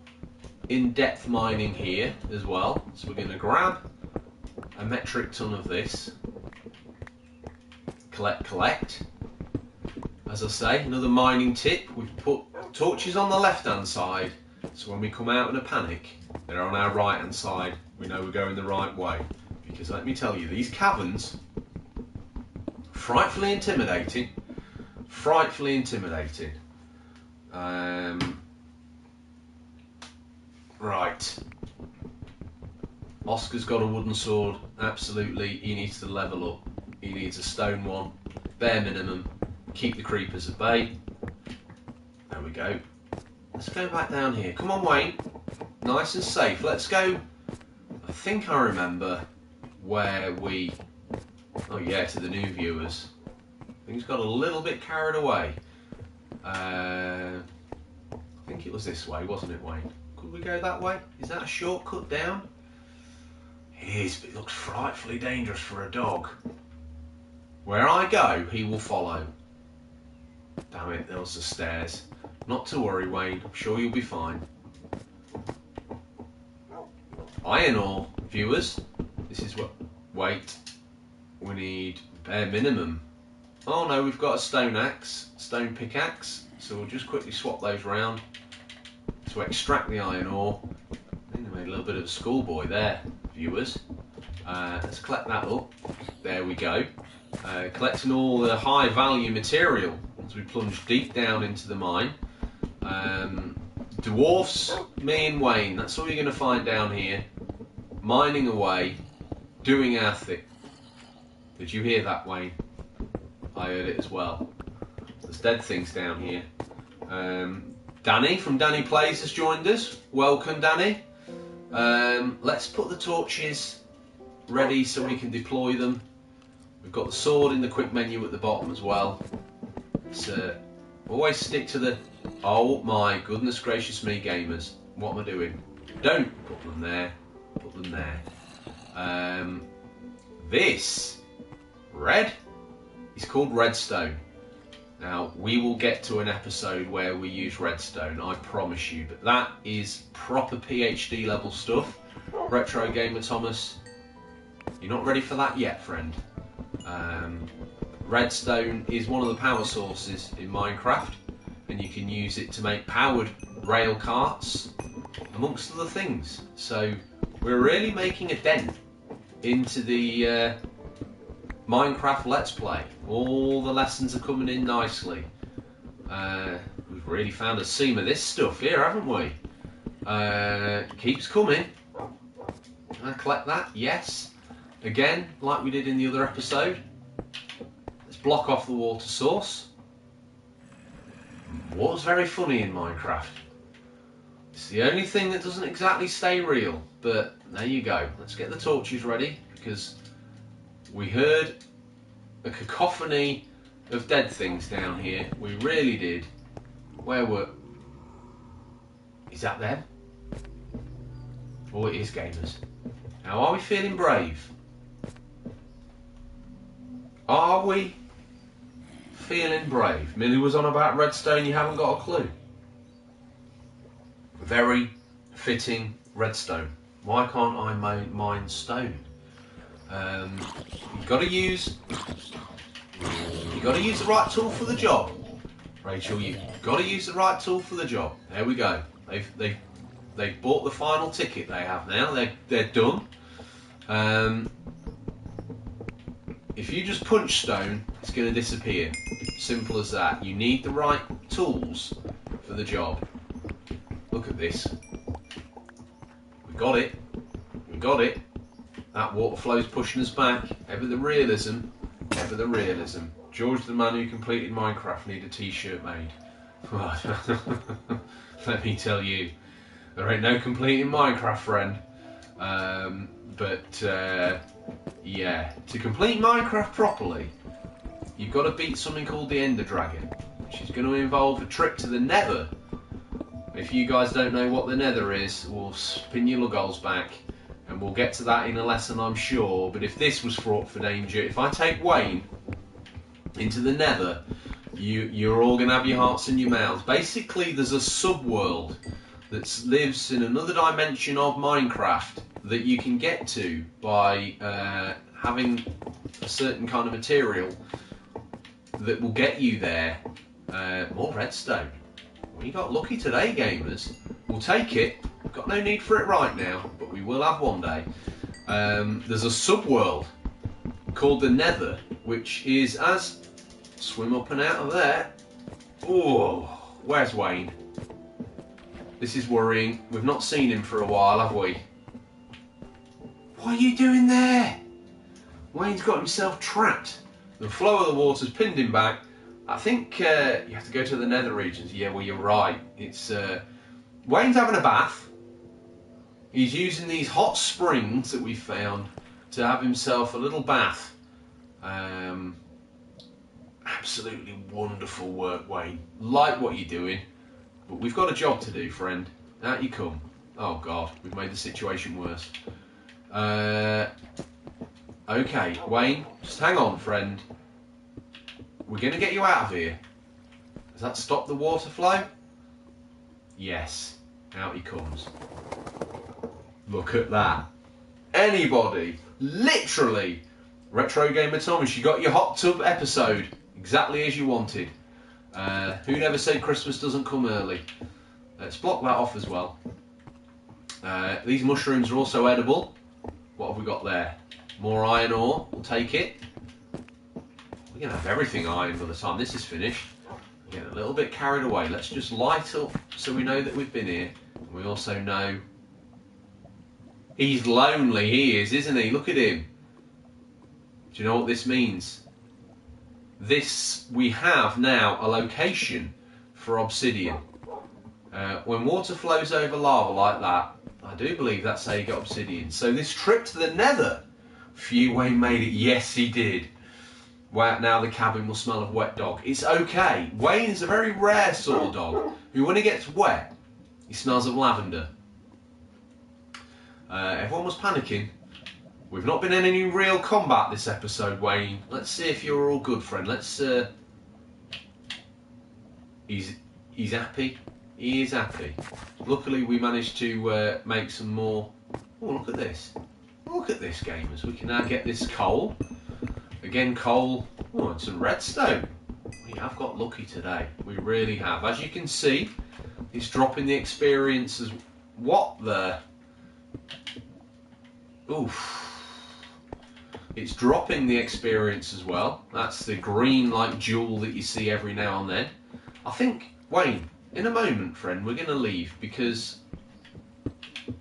in-depth mining here as well. So we're going to grab a metric ton of this. Collect, collect. As I say, another mining tip, we've put torches on the left-hand side, so when we come out in a panic, they're on our right-hand side. We know we're going the right way. Because let me tell you, these caverns, frightfully intimidating, frightfully intimidating. Um, right. Oscar's got a wooden sword. Absolutely, he needs to level up. He needs a stone one, bare minimum. Keep the creepers at bay. There we go. Let's go back down here. Come on, Wayne. Nice and safe. Let's go. I think I remember where we. Oh yeah, to the new viewers. Things got a little bit carried away. Uh, I think it was this way, wasn't it, Wayne? Could we go that way? Is that a shortcut down? It is, but it looks frightfully dangerous for a dog. Where I go, he will follow. Damn it, there was the stairs. Not to worry, Wayne. I'm sure you'll be fine. Iron ore, viewers. This is what. Wait. We need bare minimum. Oh no, we've got a stone axe, stone pickaxe. So we'll just quickly swap those round to extract the iron ore. I think I made a little bit of a schoolboy there, viewers. Uh, let's collect that up. There we go. Uh, collecting all the high value material we plunge deep down into the mine. Um, dwarfs, me and Wayne, that's all you're going to find down here. Mining away, doing our thing. Did you hear that, Wayne? I heard it as well. There's dead things down here. Um, Danny from Danny Plays has joined us. Welcome, Danny. Um, let's put the torches ready so we can deploy them. We've got the sword in the quick menu at the bottom as well. So always stick to the. Oh my goodness gracious me, gamers! What am I doing? Don't put them there. Put them there. Um, this red is called redstone. Now we will get to an episode where we use redstone, I promise you. But that is proper PhD level stuff. Retro Gamer Thomas, you're not ready for that yet, friend. Um, redstone is one of the power sources in Minecraft, and you can use it to make powered rail carts, amongst other things. So we're really making a dent into the uh, Minecraft Let's Play. All the lessons are coming in nicely. Uh, we've really found a seam of this stuff here, haven't we? Uh, keeps coming. Can I collect that? Yes. Again, like we did in the other episode, block off the water source. Water's very funny in Minecraft. It's the only thing that doesn't exactly stay real, but there you go. Let's get the torches ready because we heard a cacophony of dead things down here. We really did. Where were... Is that them? Oh, it is gamers. Now, are we feeling brave? Are we feeling brave? Millie was on about redstone, you haven't got a clue. Very fitting redstone. Why can't I mine, stone? Um, you've got to use you've got to use the right tool for the job. Rachel, you've got to use the right tool for the job. There we go. They've they've they've bought the final ticket. They have now. They're they're done. Um, if you just punch stone, it's going to disappear. Simple as that. You need the right tools for the job. Look at this. We got it. We got it. That water flow's pushing us back. Ever the realism. Ever the realism. George the man who completed Minecraft need a t-shirt made. Let me tell you, there ain't no completing Minecraft, friend. Um, but uh, yeah, to complete Minecraft properly, you've got to beat something called the Ender Dragon, which is going to involve a trip to the Nether. If you guys don't know what the Nether is, we'll spin your luggles back and we'll get to that in a lesson, I'm sure. But if this was fraught for danger, if I take Wayne into the Nether, you you're all gonna have your hearts in your mouths. Basically, there's a subworld that lives in another dimension of Minecraft that you can get to by uh, having a certain kind of material that will get you there. Uh, more redstone. We got lucky today, gamers. We'll take it. We've got no need for it right now, but we will have one day. Um, there's a subworld called the Nether, which is as swim up and out of there. Oh, where's Wayne? This is worrying. We've not seen him for a while, have we? What are you doing there? Wayne's got himself trapped. The flow of the water's pinned him back. I think uh, you have to go to the nether regions. Yeah, well, you're right. It's uh, Wayne's having a bath. He's using these hot springs that we found to have himself a little bath. Um, absolutely wonderful work, Wayne. Like what you're doing, but we've got a job to do, friend. Out you come. Oh God, we've made the situation worse. Uh, okay, Wayne, just hang on, friend. We're going to get you out of here. Does that stop the water flow? Yes. Out he comes. Look at that. Anybody, literally, Retro Gamer Thomas, you got your hot tub episode exactly as you wanted. Uh, who'd ever say Christmas doesn't come early? Let's block that off as well. Uh, these mushrooms are also edible. What have we got there? More iron ore. We'll take it. We're going to have everything iron by the time this is finished. We're getting a little bit carried away. Let's just light up so we know that we've been here. And we also know he's lonely. He is, isn't he? Look at him. Do you know what this means? This, we have now a location for obsidian. Uh, when water flows over lava like that, I do believe that's how you get obsidian. So this trip to the nether, Wayne made it. Yes, he did. Now the cabin will smell of wet dog. It's okay. Wayne is a very rare sort of dog who, when he gets wet, he smells of lavender. Uh, everyone was panicking. We've not been in any real combat this episode, Wayne. Let's see if you're all good, friend. Let's. Uh... He's he's happy. He is happy. Luckily, we managed to uh, make some more. Oh, look at this! Look at this, gamers. We can now get this coal. Again, coal. Oh, and some redstone. We have got lucky today. We really have. As you can see, it's dropping the experience as what the. Oof. It's dropping the experience as well. That's the green like jewel that you see every now and then. I think, Wayne, in a moment, friend, we're going to leave because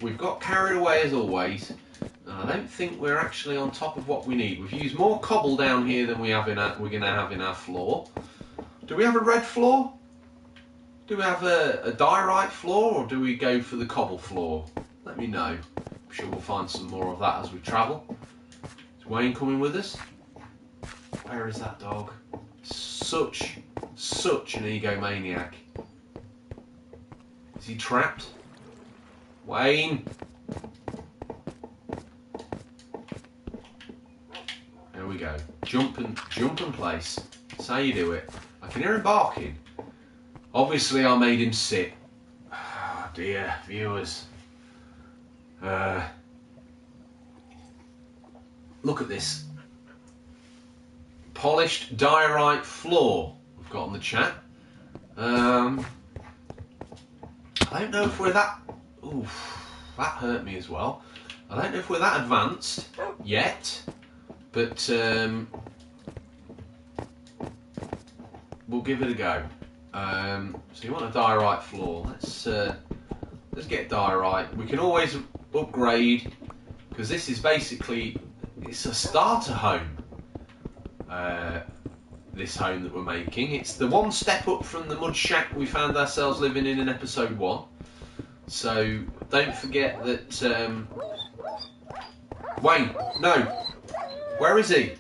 we've got carried away as always. I don't think we're actually on top of what we need. We've used more cobble down here than we have in our, we're going to have in our floor. Do we have a red floor? Do we have a, a diorite floor or do we go for the cobble floor? Let me know. I'm sure we'll find some more of that as we travel. Is Wayne coming with us? Where is that dog? Such, such an egomaniac. Is he trapped? Wayne! We go. Jump and jump and place. How you do it. I can hear him barking. Obviously, I made him sit. Oh dear, viewers. Uh, look at this polished diorite floor we've got on the chat. Um, I don't know if we're that. Oof, that hurt me as well. I don't know if we're that advanced yet, but um, we'll give it a go. Um, so you want a diorite floor? Let's uh, let's get diorite. We can always upgrade because this is basically it's a starter home. Uh, this home that we're making. It's the one step up from the mud shack we found ourselves living in in episode one. So don't forget that. Um... Wayne, no. Where is he?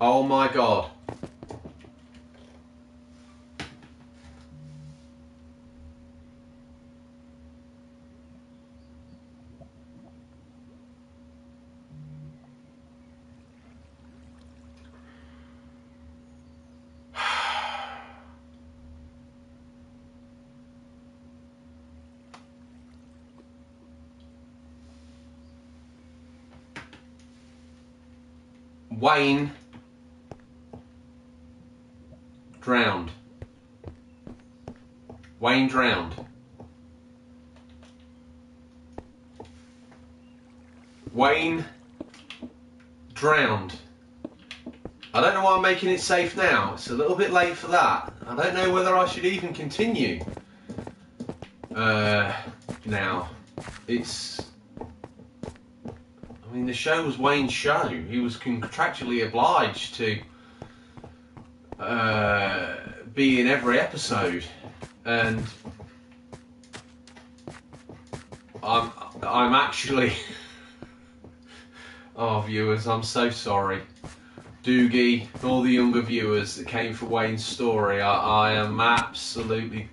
Oh my god. Wayne drowned. Wayne drowned. Wayne drowned. I don't know why I'm making it safe now. It's a little bit late for that. I don't know whether I should even continue. Uh, now, it's. I mean, the show was Wayne's show. He was contractually obliged to uh, be in every episode, and I'm I'm actually. oh, viewers, I'm so sorry. Doogie, all the younger viewers that came for Wayne's story, I, I am absolutely.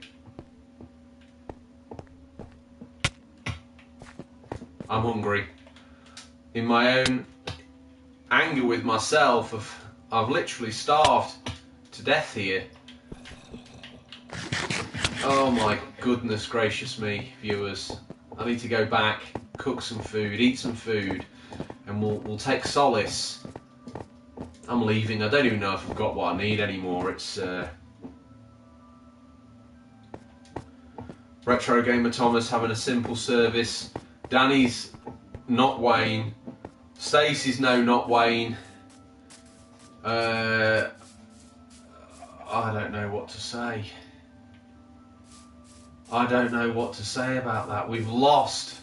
I'm hungry. In my own anger with myself, I've, I've literally starved to death here. Oh my goodness gracious me, viewers. I need to go back, cook some food, eat some food, and we'll, we'll take solace I'm leaving. I don't even know if I've got what I need anymore. It's uh, Retro Gamer Thomas having a simple service. Danny's not Wayne. Stacey's no, not Wayne. Uh, I don't know what to say. I don't know what to say about that. We've lost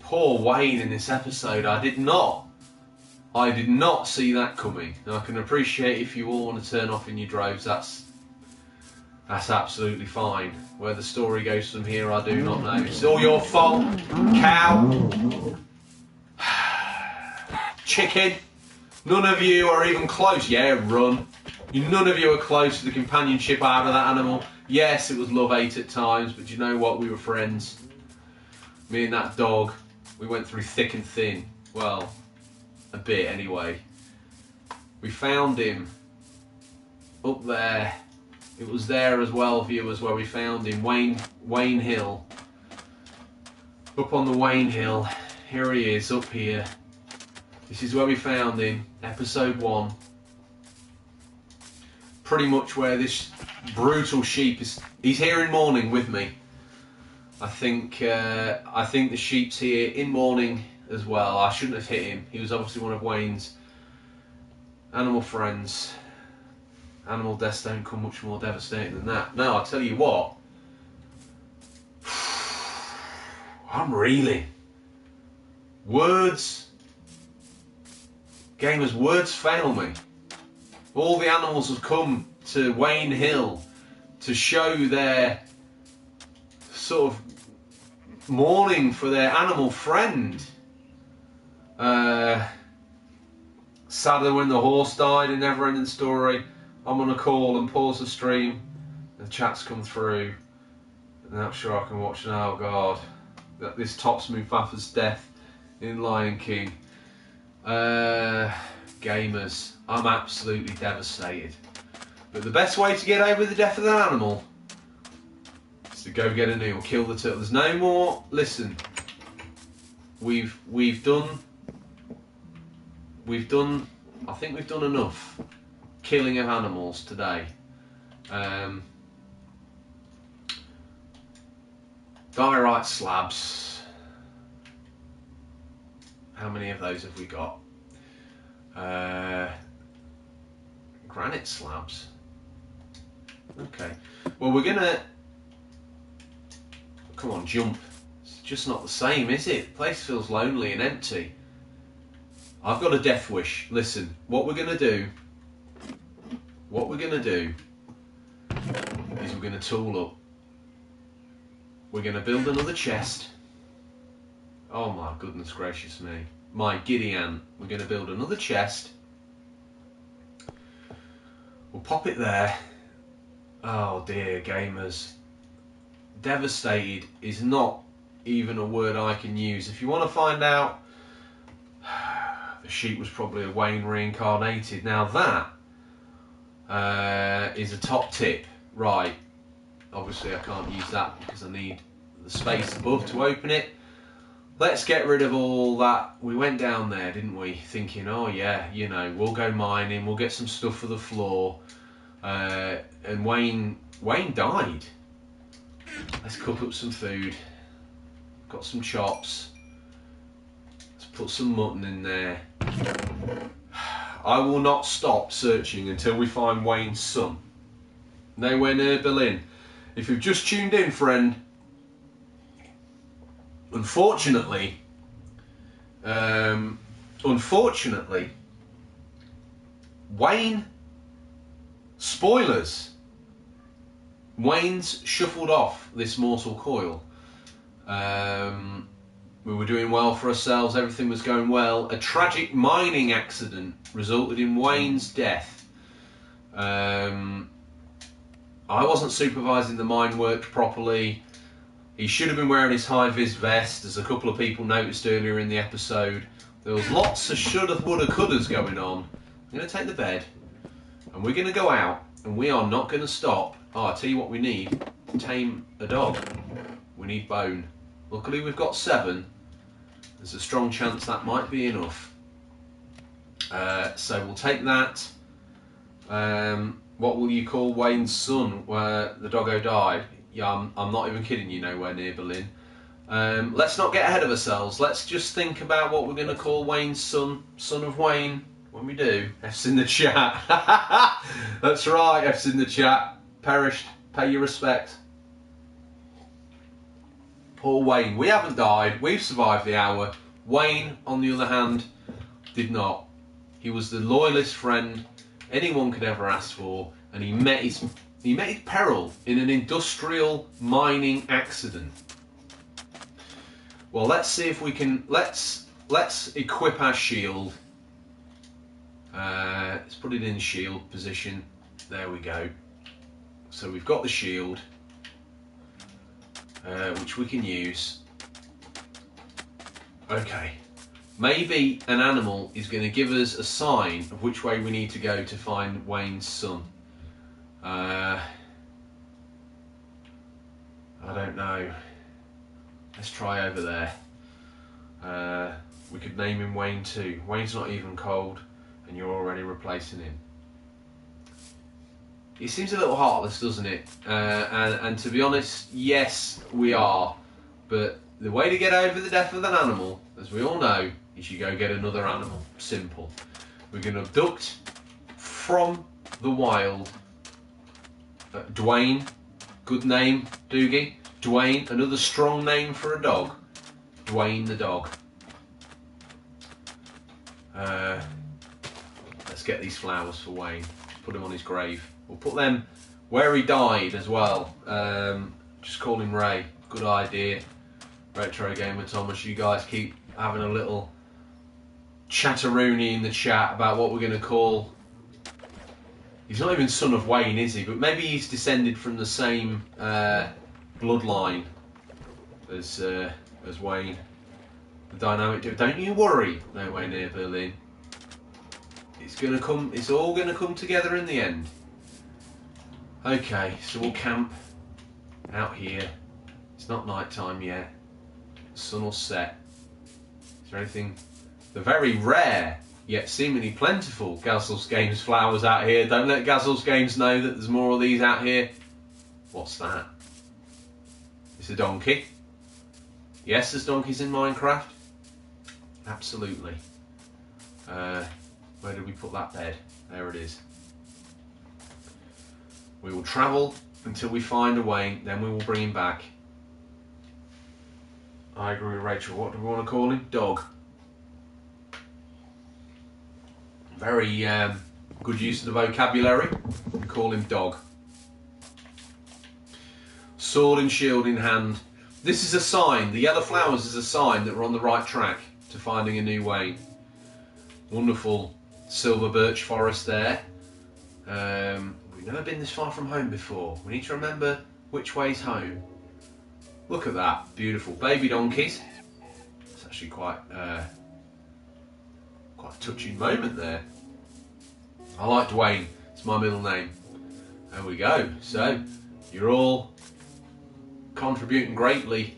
poor Wayne in this episode. I did not I did not see that coming. I can appreciate if you all want to turn off in your droves, that's that's absolutely fine. Where the story goes from here, I do not know. It's all your fault, cow. Chicken. None of you are even close. Yeah, run. None of you are close to the companionship out of that animal. Yes, it was love hate at times, but you know what? We were friends. Me and that dog, we went through thick and thin. Well, a bit anyway. We found him up there. It was there as well, viewers, where we found him. Wayne Wayne Hill. Up on the Wayne Hill. Here he is, up here. This is where we found him. Episode one. Pretty much where this brutal sheep is. He's here in mourning with me. I think uh, I think the sheep's here in mourning as well. I shouldn't have hit him. He was obviously one of Wayne's animal friends. Animal deaths don't come much more devastating than that. Now I'll tell you what. I'm reeling. Words. Gamers, words fail me. All the animals have come to Wayne Hill to show their sort of mourning for their animal friend. Uh, sadder when the horse died in Neverending Story. I'm on a call and pause the stream. The chat's come through. And I'm sure I can watch now. God, that this tops Mufasa's death in Lion King. Uh, gamers, I'm absolutely devastated. But the best way to get over the death of an animal is to go get a new one, kill the turtle. There's no more. Listen, we've we've done we've done, I think we've done enough killing of animals today. Um, diorite slabs. How many of those have we got? Uh, granite slabs. Okay. Well, we're gonna. Come on, jump. It's just not the same, is it? The place feels lonely and empty. I've got a death wish. Listen, what we're going to do, what we're going to do is we're going to tool up. We're going to build another chest. Oh my goodness gracious me. My Gideon. We're going to build another chest. We'll pop it there. Oh dear, gamers. Devastated is not even a word I can use. If you want to find out the sheep was probably a Wayne reincarnated. Now that uh, is a top tip, right? Obviously, I can't use that because I need the space above to open it. Let's get rid of all that. We went down there, didn't we? Thinking, oh yeah, you know, we'll go mining, we'll get some stuff for the floor. Uh, and Wayne, Wayne died. Let's cook up some food. Got some chops. Let's put some mutton in there. I will not stop searching until we find Wayne's son. Nowhere near Berlin. If you've just tuned in, friend, unfortunately, um, unfortunately, Wayne, spoilers, Wayne's shuffled off this mortal coil. Um, we were doing well for ourselves, everything was going well. A tragic mining accident resulted in Wayne's death. Um, I wasn't supervising the mine work properly. He should have been wearing his high vis vest, as a couple of people noticed earlier in the episode. There was lots of shoulda, woulda, couldas going on. I'm going to take the bed, and we're going to go out, and we are not going to stop. Oh, I'll tell you what we need. Tame a dog. We need bone. Luckily we've got seven. There's a strong chance that might be enough. Uh, so we'll take that. Um, what will you call Wayne's son where the doggo died? Yeah, I'm, I'm not even kidding you, nowhere near Berlin. Um, let's not get ahead of ourselves. Let's just think about what we're going to call Wayne's son, son of Wayne, when we do. F's in the chat. That's right, F's in the chat. Perished. Pay your respect. Poor Wayne. We haven't died. We've survived the hour. Wayne, on the other hand, did not. He was the loyalist friend anyone could ever ask for, and he met his he met his peril in an industrial mining accident. Well, let's see if we can let's let's equip our shield. Uh, let's put it in shield position. There we go. So we've got the shield, uh, which we can use. Okay. Maybe an animal is going to give us a sign of which way we need to go to find Wayne's son. Uh, I don't know. Let's try over there. Uh, we could name him Wayne too. Wayne's not even cold, and you're already replacing him. It seems a little heartless, doesn't it? Uh, and, and to be honest, yes, we are. But the way to get over the death of an animal, as we all know, is you go get another animal. Simple. We're going to abduct from the wild uh, Dwayne, good name, Doogie. Dwayne, another strong name for a dog. Dwayne the dog. Uh, let's get these flowers for Wayne. Put them on his grave. We'll put them where he died as well. Um, just call him Ray. Good idea. Retro Gamer Thomas, you guys keep having a little chatteroony in the chat about what we're going to call. He's not even son of Wayne, is he? But maybe he's descended from the same uh, bloodline as uh, as Wayne. The dynamic. Don't you worry. No way near Berlin. It's gonna come. It's all gonna come together in the end. Okay, so we'll camp out here. It's not night time yet. The sun will set. Is there anything? The very rare yet seemingly plentiful Gazels Games flowers out here. Don't let Gazels Games know that there's more of these out here. What's that? It's a donkey. Yes, there's donkeys in Minecraft. Absolutely. Uh, where did we put that bed? There it is. We will travel until we find a way, then we will bring him back. I agree with Rachel. What do we want to call him? Dog. Very um, good use of the vocabulary. We call him Dog. Sword and shield in hand. This is a sign. The yellow flowers is a sign that we're on the right track to finding a new way. Wonderful silver birch forest there. Um, we've never been this far from home before. We need to remember which way's home. Look at that, beautiful baby donkeys. It's actually quite uh, quite a touching moment there. I like Dwayne. It's my middle name. There we go. So you're all contributing greatly.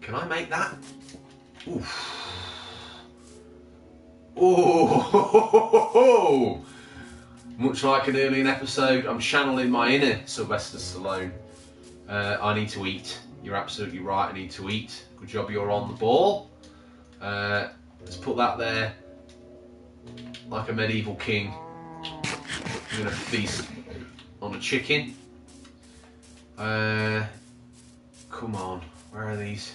Can I make that? Oof. Oh, much like an earlier episode, I'm channeling my inner Sylvester Stallone. Uh, I need to eat. You're absolutely right. I need to eat. Good job you're on the ball. Uh, let's put that there like a medieval king. I'm gonna feast on a chicken. Uh, come on, where are these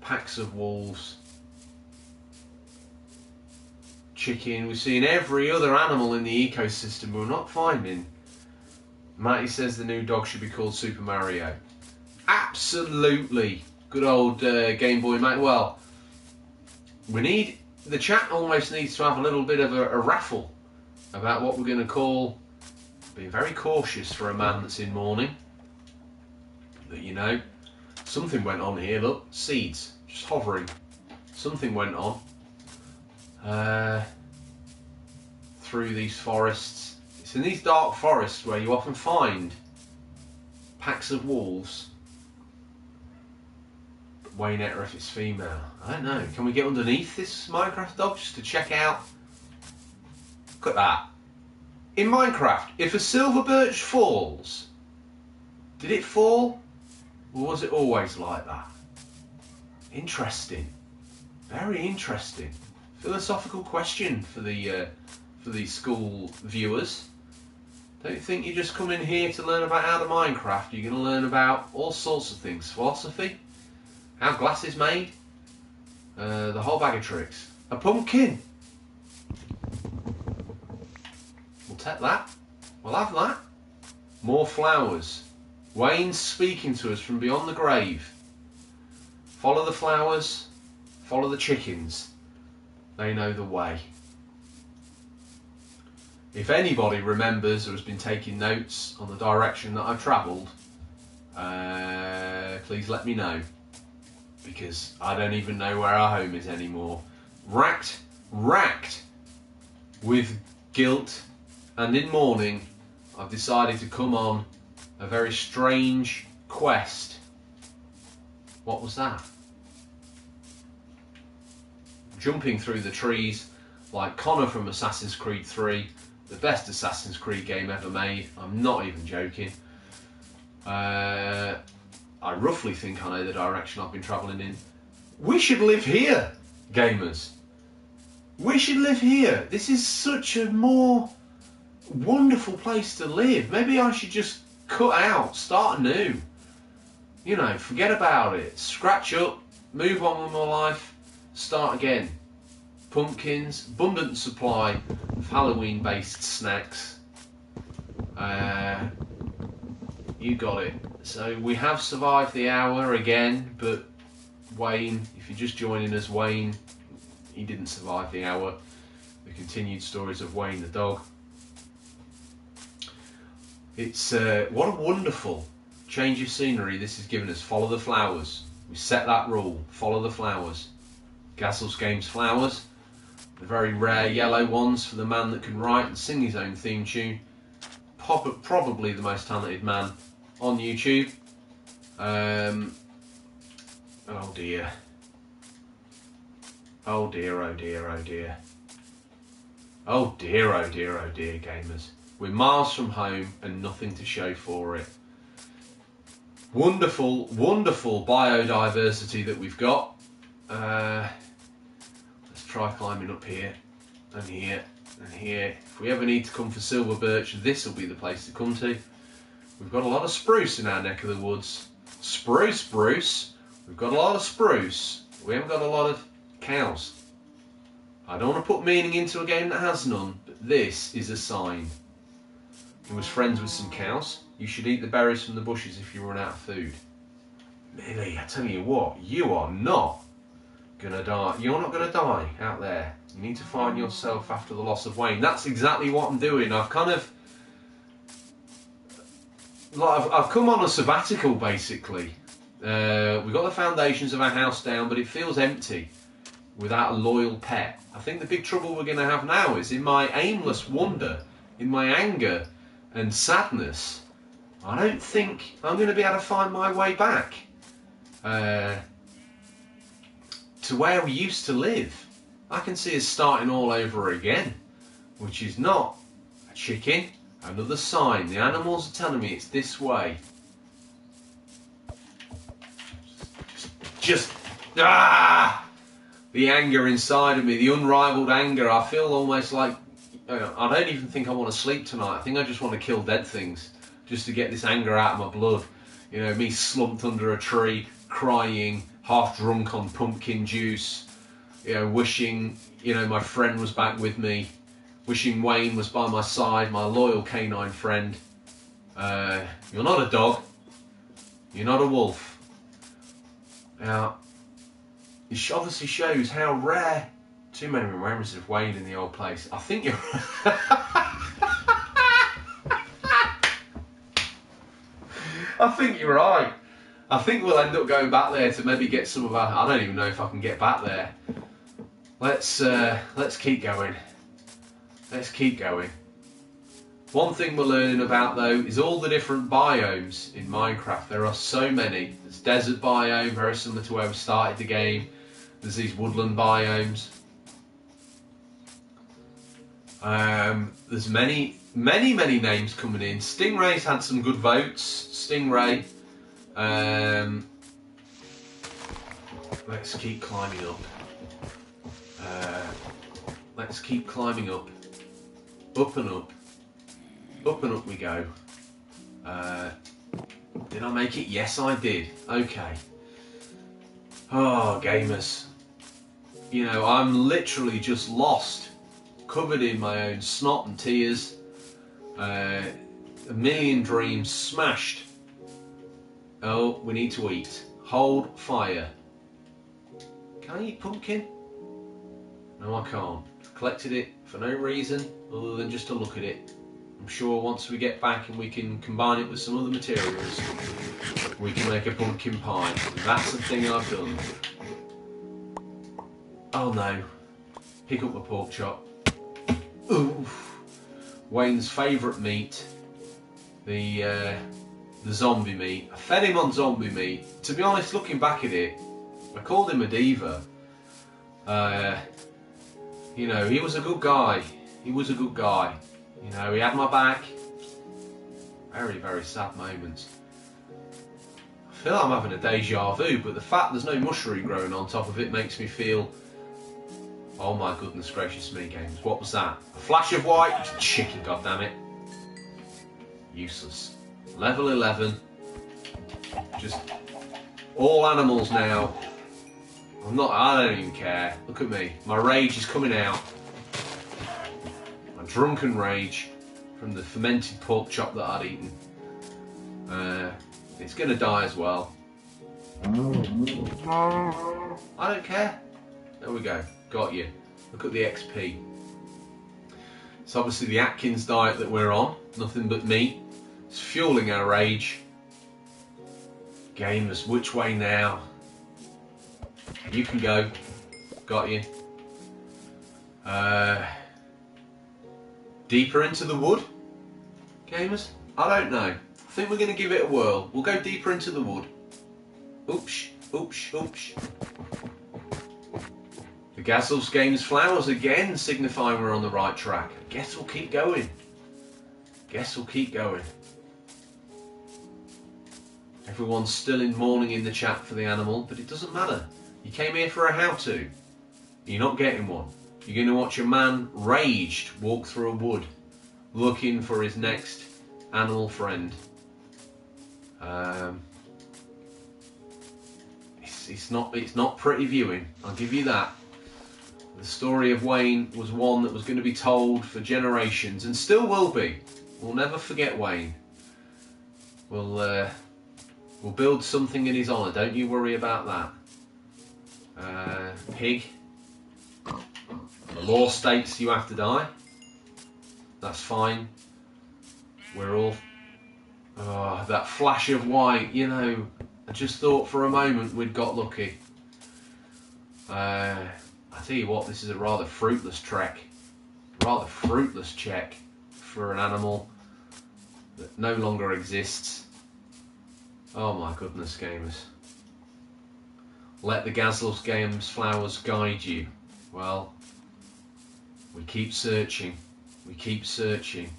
packs of wolves? Chicken. We're seeing every other animal in the ecosystem. We're not finding. Matty says the new dog should be called Super Mario. Absolutely. Good old uh, Game Boy Mate. Well, we need the chat almost needs to have a little bit of a, a raffle about what we're going to call being very cautious for a man that's in mourning. That you know, something went on here. Look, seeds just hovering. Something went on uh, through these forests. It's in these dark forests where you often find packs of wolves. Waynetta if it's female. I don't know. Can we get underneath this Minecraft dog just to check out? Look at that. In Minecraft, if a silver birch falls, did it fall? Or was it always like that? Interesting. Very interesting. Philosophical question for the uh, for the school viewers. Don't think you just come in here to learn about how to Minecraft. You're going to learn about all sorts of things. Philosophy, how glass is made, uh, the whole bag of tricks. A pumpkin. We'll take that. We'll have that. More flowers. Wayne's speaking to us from beyond the grave. Follow the flowers. Follow the chickens. They know the way. If anybody remembers or has been taking notes on the direction that I've travelled, uh, please let me know because I don't even know where our home is anymore. Racked, racked with guilt and in mourning, I've decided to come on a very strange quest. What was that? Jumping through the trees like Connor from Assassin's Creed 3, the best Assassin's Creed game ever made. I'm not even joking. Uh, I roughly think I know the direction I've been travelling in. We should live here, gamers. We should live here. This is such a more wonderful place to live. Maybe I should just cut out, start anew. You know, forget about it. Scratch up, move on with my life, start again. Pumpkins, abundant supply of Halloween based snacks. Uh, you got it. So we have survived the hour again, but Wayne, if you're just joining us, Wayne, he didn't survive the hour. The continued stories of Wayne the dog. It's uh, what a wonderful change of scenery this has given us. Follow the flowers. We set that rule. Follow the flowers. Gazzles Games flowers. The very rare yellow ones for the man that can write and sing his own theme tune. Pop- probably the most talented man on YouTube. Um, oh dear. Oh dear, oh dear, oh dear. Oh dear, oh dear, oh dear, gamers. We're miles from home and nothing to show for it. Wonderful, wonderful biodiversity that we've got. Uh, let's try climbing up here and here and here. If we ever need to come for silver birch, this will be the place to come to. We've got a lot of spruce in our neck of the woods. Spruce, Bruce. We've got a lot of spruce. We haven't got a lot of cows. I don't want to put meaning into a game that has none, but this is a sign. He was friends with some cows. You should eat the berries from the bushes if you run out of food. Millie, I tell you what, you are not gonna die. You're not gonna die out there. You need to find yourself after the loss of Wayne. That's exactly what I'm doing. I've kind of like I've, I've come on a sabbatical basically. Uh, we've got the foundations of our house down, but it feels empty without a loyal pet. I think the big trouble we're going to have now is in my aimless wonder, in my anger and sadness. I don't think I'm going to be able to find my way back uh, to where we used to live. I can see us starting all over again, which is not a chicken, another sign. The animals are telling me it's this way. Just, just ah! The anger inside of me, the unrivaled anger. I feel almost like I don't even think I want to sleep tonight. I think I just want to kill dead things just to get this anger out of my blood. You know, me slumped under a tree, crying, half drunk on pumpkin juice, you know, wishing, you know, my friend was back with me, wishing Wayne was by my side, my loyal canine friend. Uh, you're not a dog. You're not a wolf. Now, it obviously shows how rare. Too many remembrances of Wayne in the old place. I think you're. I think you're right. I think we'll end up going back there to maybe get some of our. I don't even know if I can get back there. Let's uh, let's keep going. Let's keep going. One thing we're learning about though is all the different biomes in Minecraft. There are so many. There's desert biome, very similar to where we started the game. There's these woodland biomes. Um, there's many, many, many names coming in. Stingray's had some good votes. Stingray. Um, let's keep climbing up. Uh, let's keep climbing up. Up and up. Up and up we go. Uh, did I make it? Yes, I did. Okay. Oh, gamers. You know, I'm literally just lost covered in my own snot and tears, uh, a million dreams smashed. Oh, we need to eat. Hold fire. Can I eat pumpkin? No, I can't. Collected it for no reason other than just to look at it. I'm sure once we get back and we can combine it with some other materials, we can make a pumpkin pie. That's the thing I've done. Oh no. Pick up the pork chop. Oof. Wayne's favourite meat, the uh, the zombie meat. I fed him on zombie meat. To be honest, looking back at it, I called him a diva. Uh, you know, he was a good guy. He was a good guy. You know, he had my back. Very, very sad moments. I feel like I'm having a deja vu, but the fact there's no mushroom growing on top of it makes me feel Oh my goodness gracious me, games. What was that? A flash of white? Chicken, goddammit. Useless. Level 11. Just all animals now. I'm not, I don't even care. Look at me. My rage is coming out. Drunken rage from the fermented pork chop that I'd eaten. Uh, it's gonna die as well. I don't care. There we go. Got you. Look at the XP. It's obviously the Atkins diet that we're on. Nothing but meat. It's fueling our rage. Gamers, which way now? You can go. Got you. Uh, deeper into the wood? Gamers? I don't know. I think we're going to give it a whirl. We'll go deeper into the wood. Oops, oops, oops. The Gazels Games flowers again signifying we're on the right track. Guess we'll keep going. Guess we'll keep going. Everyone's still in mourning in the chat for the animal, but it doesn't matter. You came here for a how-to. You're not getting one. You're going to watch a man raged walk through a wood looking for his next animal friend. Um, it's, it's, not it's not pretty viewing. I'll give you that. The story of Wayne was one that was going to be told for generations and still will be. We'll never forget Wayne. We'll uh, we'll build something in his honour. Don't you worry about that. Uh, pig. The law states you have to die. That's fine. We're all. Oh, that flash of white. You know, I just thought for a moment we'd got lucky. Uh, I tell you what, this is a rather fruitless trek, rather fruitless check for an animal that no longer exists. Oh my goodness, gamers. let the Gazlos Games flowers guide you. Well, we keep searching. We keep searching.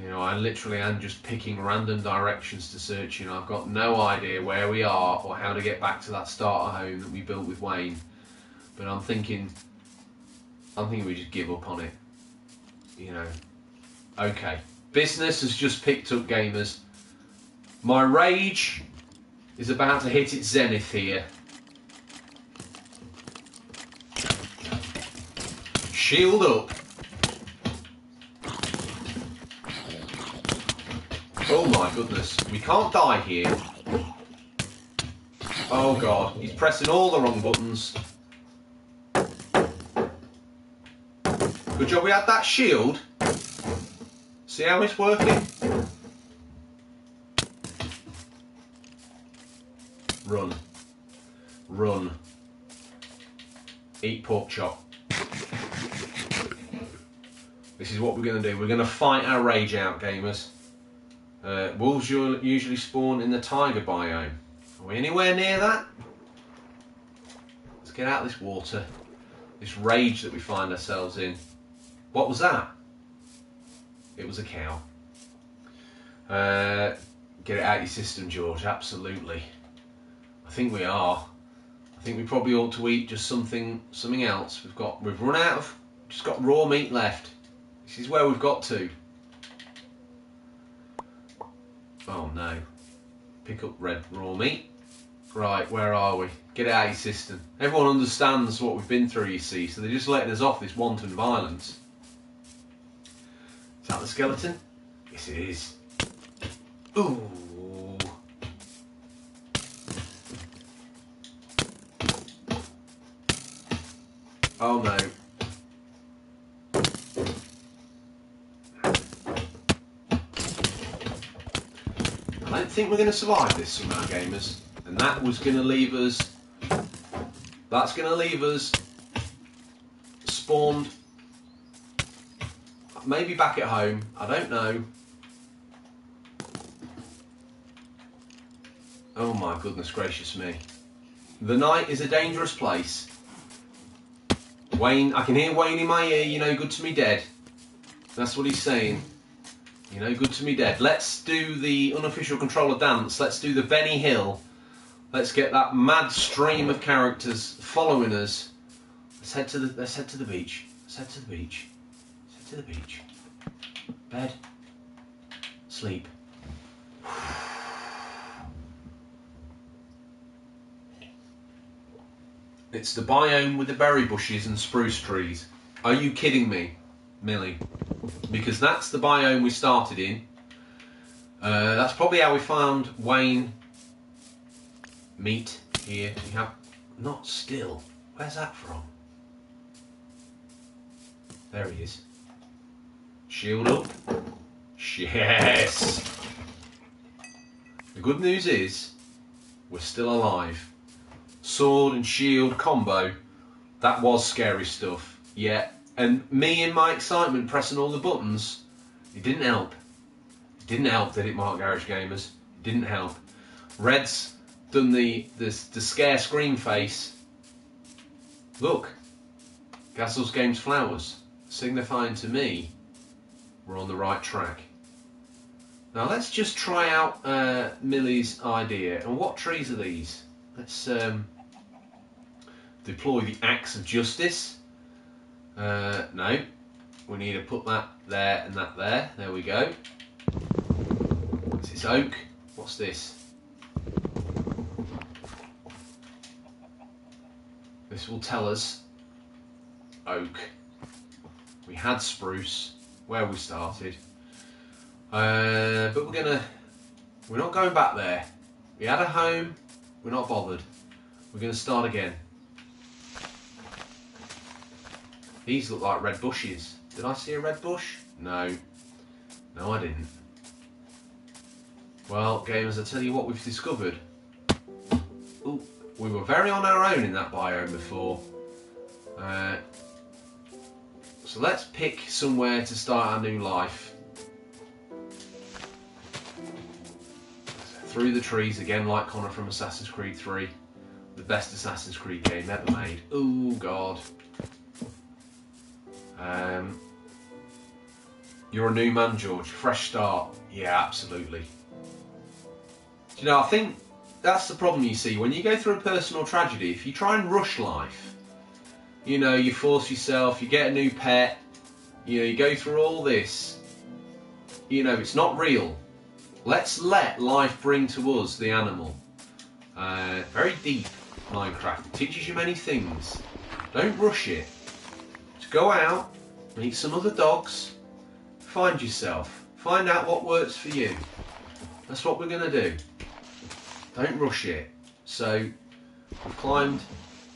You know, I literally am just picking random directions to search. Know, I've got no idea where we are or how to get back to that starter home that we built with Wayne. But I'm thinking, I'm thinking we just give up on it. You know, okay. Business has just picked up gamers. My rage is about to hit its zenith here. Shield up. Oh my goodness, we can't die here. Oh god, he's pressing all the wrong buttons. Good job we had that shield. See how it's working? Run. Run. Eat pork chop. This is what we're going to do. We're going to fight our rage out, gamers. Uh, wolves usually spawn in the taiga biome. Are we anywhere near that? Let's get out of this water. This rage that we find ourselves in. What was that? It was a cow. Uh, get it out of your system, George. Absolutely. I think we are. I think we probably ought to eat just something something else. We've got we've run out of just got raw meat left. This is where we've got to. Oh no. Pick up red raw meat. Right, where are we? Get it out of your system. Everyone understands what we've been through, you see, so they're just letting us off this wanton violence. Is that the skeleton? Yes, it is. Ooh. Oh no. Don't think we're going to survive this somehow, gamers. And that was going to leave us. That's going to leave us spawned. Maybe back at home. I don't know. Oh my goodness gracious me. The night is a dangerous place. Wayne, I can hear Wayne in my ear, you know, good to me dead. That's what he's saying. You know, good to me dead. Let's do the unofficial controller dance. Let's do the Benny Hill. Let's get that mad stream of characters following us. Let's head to the let's head to the beach. Let's head to the beach. Let's head to the beach. Bed. Sleep. It's the biome with the berry bushes and spruce trees. Are you kidding me, Millie? Because that's the biome we started in. Uh, that's probably how we found Wayne meat here. We have not still. Where's that from? There he is. Shield up. Yes. The good news is we're still alive sword and shield combo, that was scary stuff. Yeah, and me in my excitement pressing all the buttons, it didn't help. It didn't help, did it, Mark Garage Gamers? It didn't help. Red's done the, the, the scare scream face. Look, Gazlos Games flowers, signifying to me we're on the right track. Now let's just try out uh, Millie's idea. And what trees are these? Let's um, deploy the axe of justice. Uh, no, we need to put that there and that there. There we go. This oak. What's this? This will tell us oak. We had spruce where we started. Uh, but we're gonna we're not going back there. We had a home, we're not bothered. We're gonna start again. These look like red bushes. Did I see a red bush? No. No, I didn't. Well, gamers, I tell you what we've discovered. Ooh, we were very on our own in that biome before. Uh, so let's pick somewhere to start our new life. Through the trees again, like Connor from Assassin's Creed 3. The best Assassin's Creed game ever made. Oh God. Um, you're a new man, George. Fresh start. Yeah, absolutely. Do you know? I think that's the problem you see when you go through a personal tragedy. If you try and rush life, you know, you force yourself, you get a new pet, you know, you go through all this. You know, it's not real. Let's let life bring to us the animal. Uh, very deep, Minecraft. It teaches you many things. Don't rush it. Just go out, meet some other dogs, find yourself, find out what works for you. That's what we're going to do. Don't rush it. So, we've climbed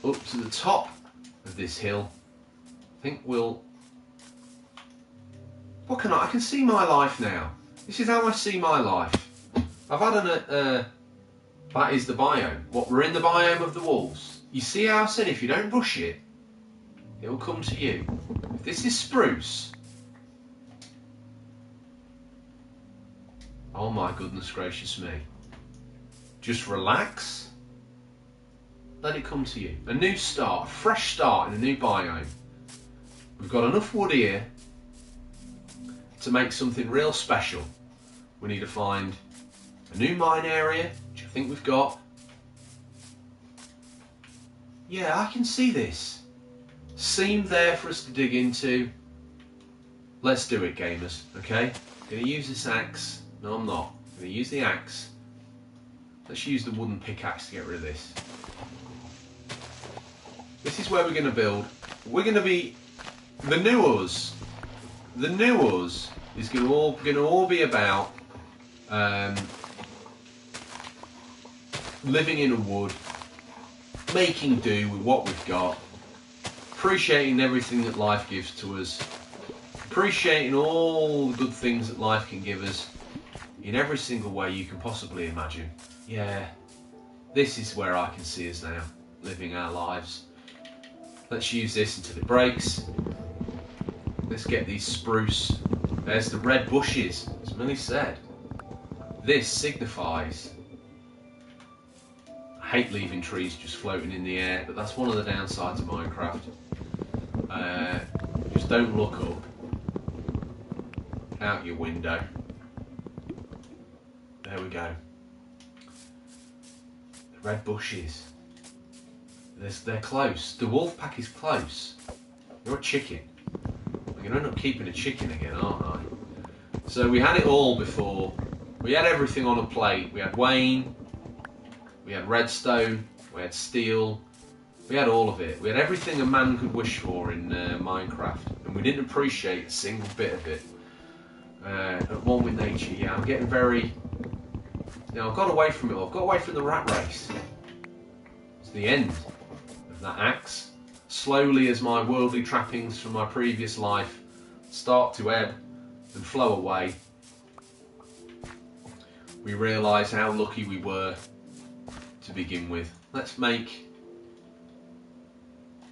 up to the top of this hill. I think we'll. What can I? I can see my life now. This is how I see my life. I've had an. Uh, that is the biome. What we're in the biome of the wolves. You see how I said if you don't rush it, it'll come to you. If this is spruce. Oh my goodness gracious me. Just relax. Let it come to you. A new start, a fresh start in a new biome. We've got enough wood here to make something real special. We need to find a new mine area, which I think we've got. Yeah, I can see this. Seam there for us to dig into. Let's do it, gamers, okay? Gonna use this axe. No, I'm not. Gonna use the axe. Let's use the wooden pickaxe to get rid of this. This is where we're gonna build. We're gonna be the new us. The new us is gonna all gonna all be about um, living in a wood, making do with what we've got, appreciating everything that life gives to us, appreciating all the good things that life can give us in every single way you can possibly imagine. Yeah, this is where I can see us now, living our lives. Let's use this until it breaks. Let's get these spruce. There's the red bushes, as Millie said. This signifies hate leaving trees just floating in the air, but that's one of the downsides of Minecraft. Uh, just don't look up out your window. There we go. The red bushes. They're, they're close. The wolf pack is close. You're a chicken. I'm going to end up keeping a chicken again, aren't I? So we had it all before. We had everything on a plate. We had Wayne, we had redstone, we had steel, we had all of it. We had everything a man could wish for in uh, Minecraft, and we didn't appreciate a single bit of it. Uh, at one with nature, yeah, I'm getting very. You know, I've got away from it all. I've got away from the rat race. It's the end of that axe. Slowly, as my worldly trappings from my previous life start to ebb and flow away, we realise how lucky we were to begin with. Let's make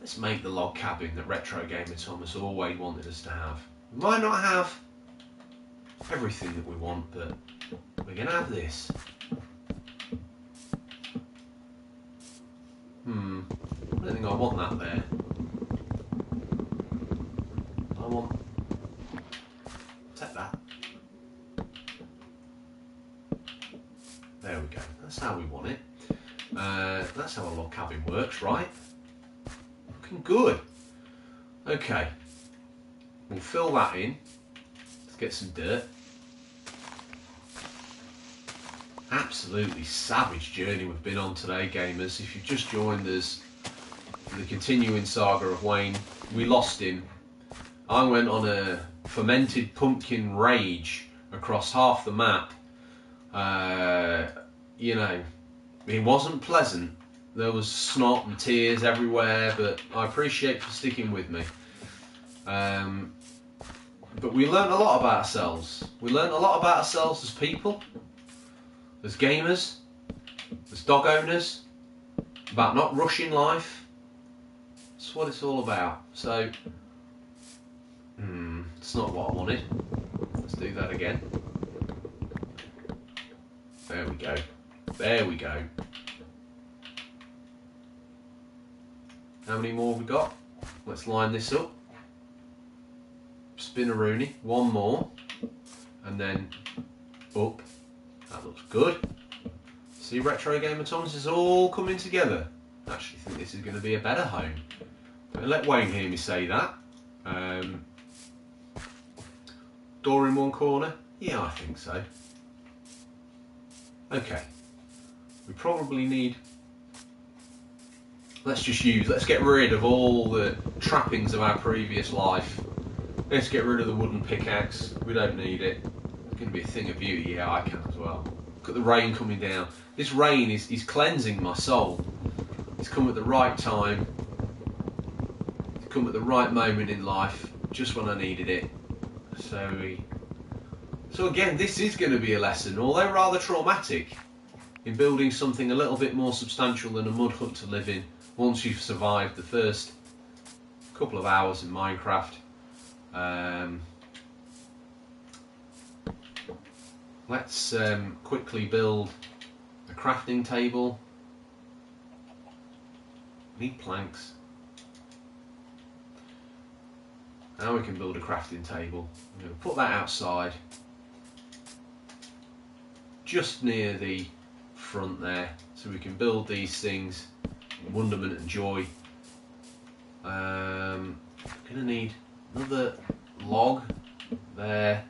let's make the log cabin that Retro Gamer Thomas always wanted us to have. We might not have everything that we want, but we're gonna have this. Hmm. I don't think I want that there. I want take that. There we go. That's how we want it. Uh, that's how a log cabin works, right? Looking good. Okay. We'll fill that in. Let's get some dirt. Absolutely savage journey we've been on today, gamers. If you've just joined us the continuing saga of Wayne, we lost him. I went on a fermented pumpkin rage across half the map. Uh, you know, it wasn't pleasant. There was snot and tears everywhere, but I appreciate for sticking with me. Um, but we learned a lot about ourselves. We learned a lot about ourselves as people, as gamers, as dog owners, about not rushing life. That's what it's all about. So, hmm, it's not what I wanted. Let's do that again. There we go. There we go. How many more we got? Let's line this up. Spin a Rooney, one more, and then up. That looks good. See, Retro Gamer Thomas is all coming together. I actually think this is going to be a better home. let Wayne hear me say that. Um, door in one corner? Yeah, I think so. Okay. We probably need let's just use, let's get rid of all the trappings of our previous life. Let's get rid of the wooden pickaxe. We don't need it. It's going to be a thing of beauty. Yeah, I can as well. Look at the rain coming down. This rain is, is cleansing my soul. It's come at the right time. It's come at the right moment in life, just when I needed it. So we, so again, this is going to be a lesson, although rather traumatic, in building something a little bit more substantial than a mud hut to live in once you've survived the first couple of hours in Minecraft. Um, let's um, quickly build a crafting table. Need planks. Now we can build a crafting table. I'm going to put that outside, just near the front there, so we can build these things wonderment and joy. Um, gonna need another log there.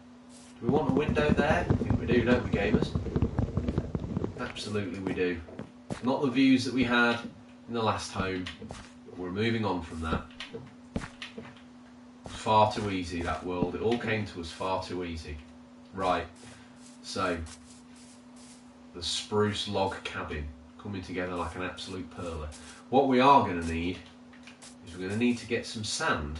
Do we want a window there? I think we do, don't we, gamers? Absolutely, we do. Not the views that we had in the last home. We're moving on from that. Far too easy, that world. It all came to us far too easy. Right, so the spruce log cabin coming together like an absolute perler. What we are going to need is we're going to need to get some sand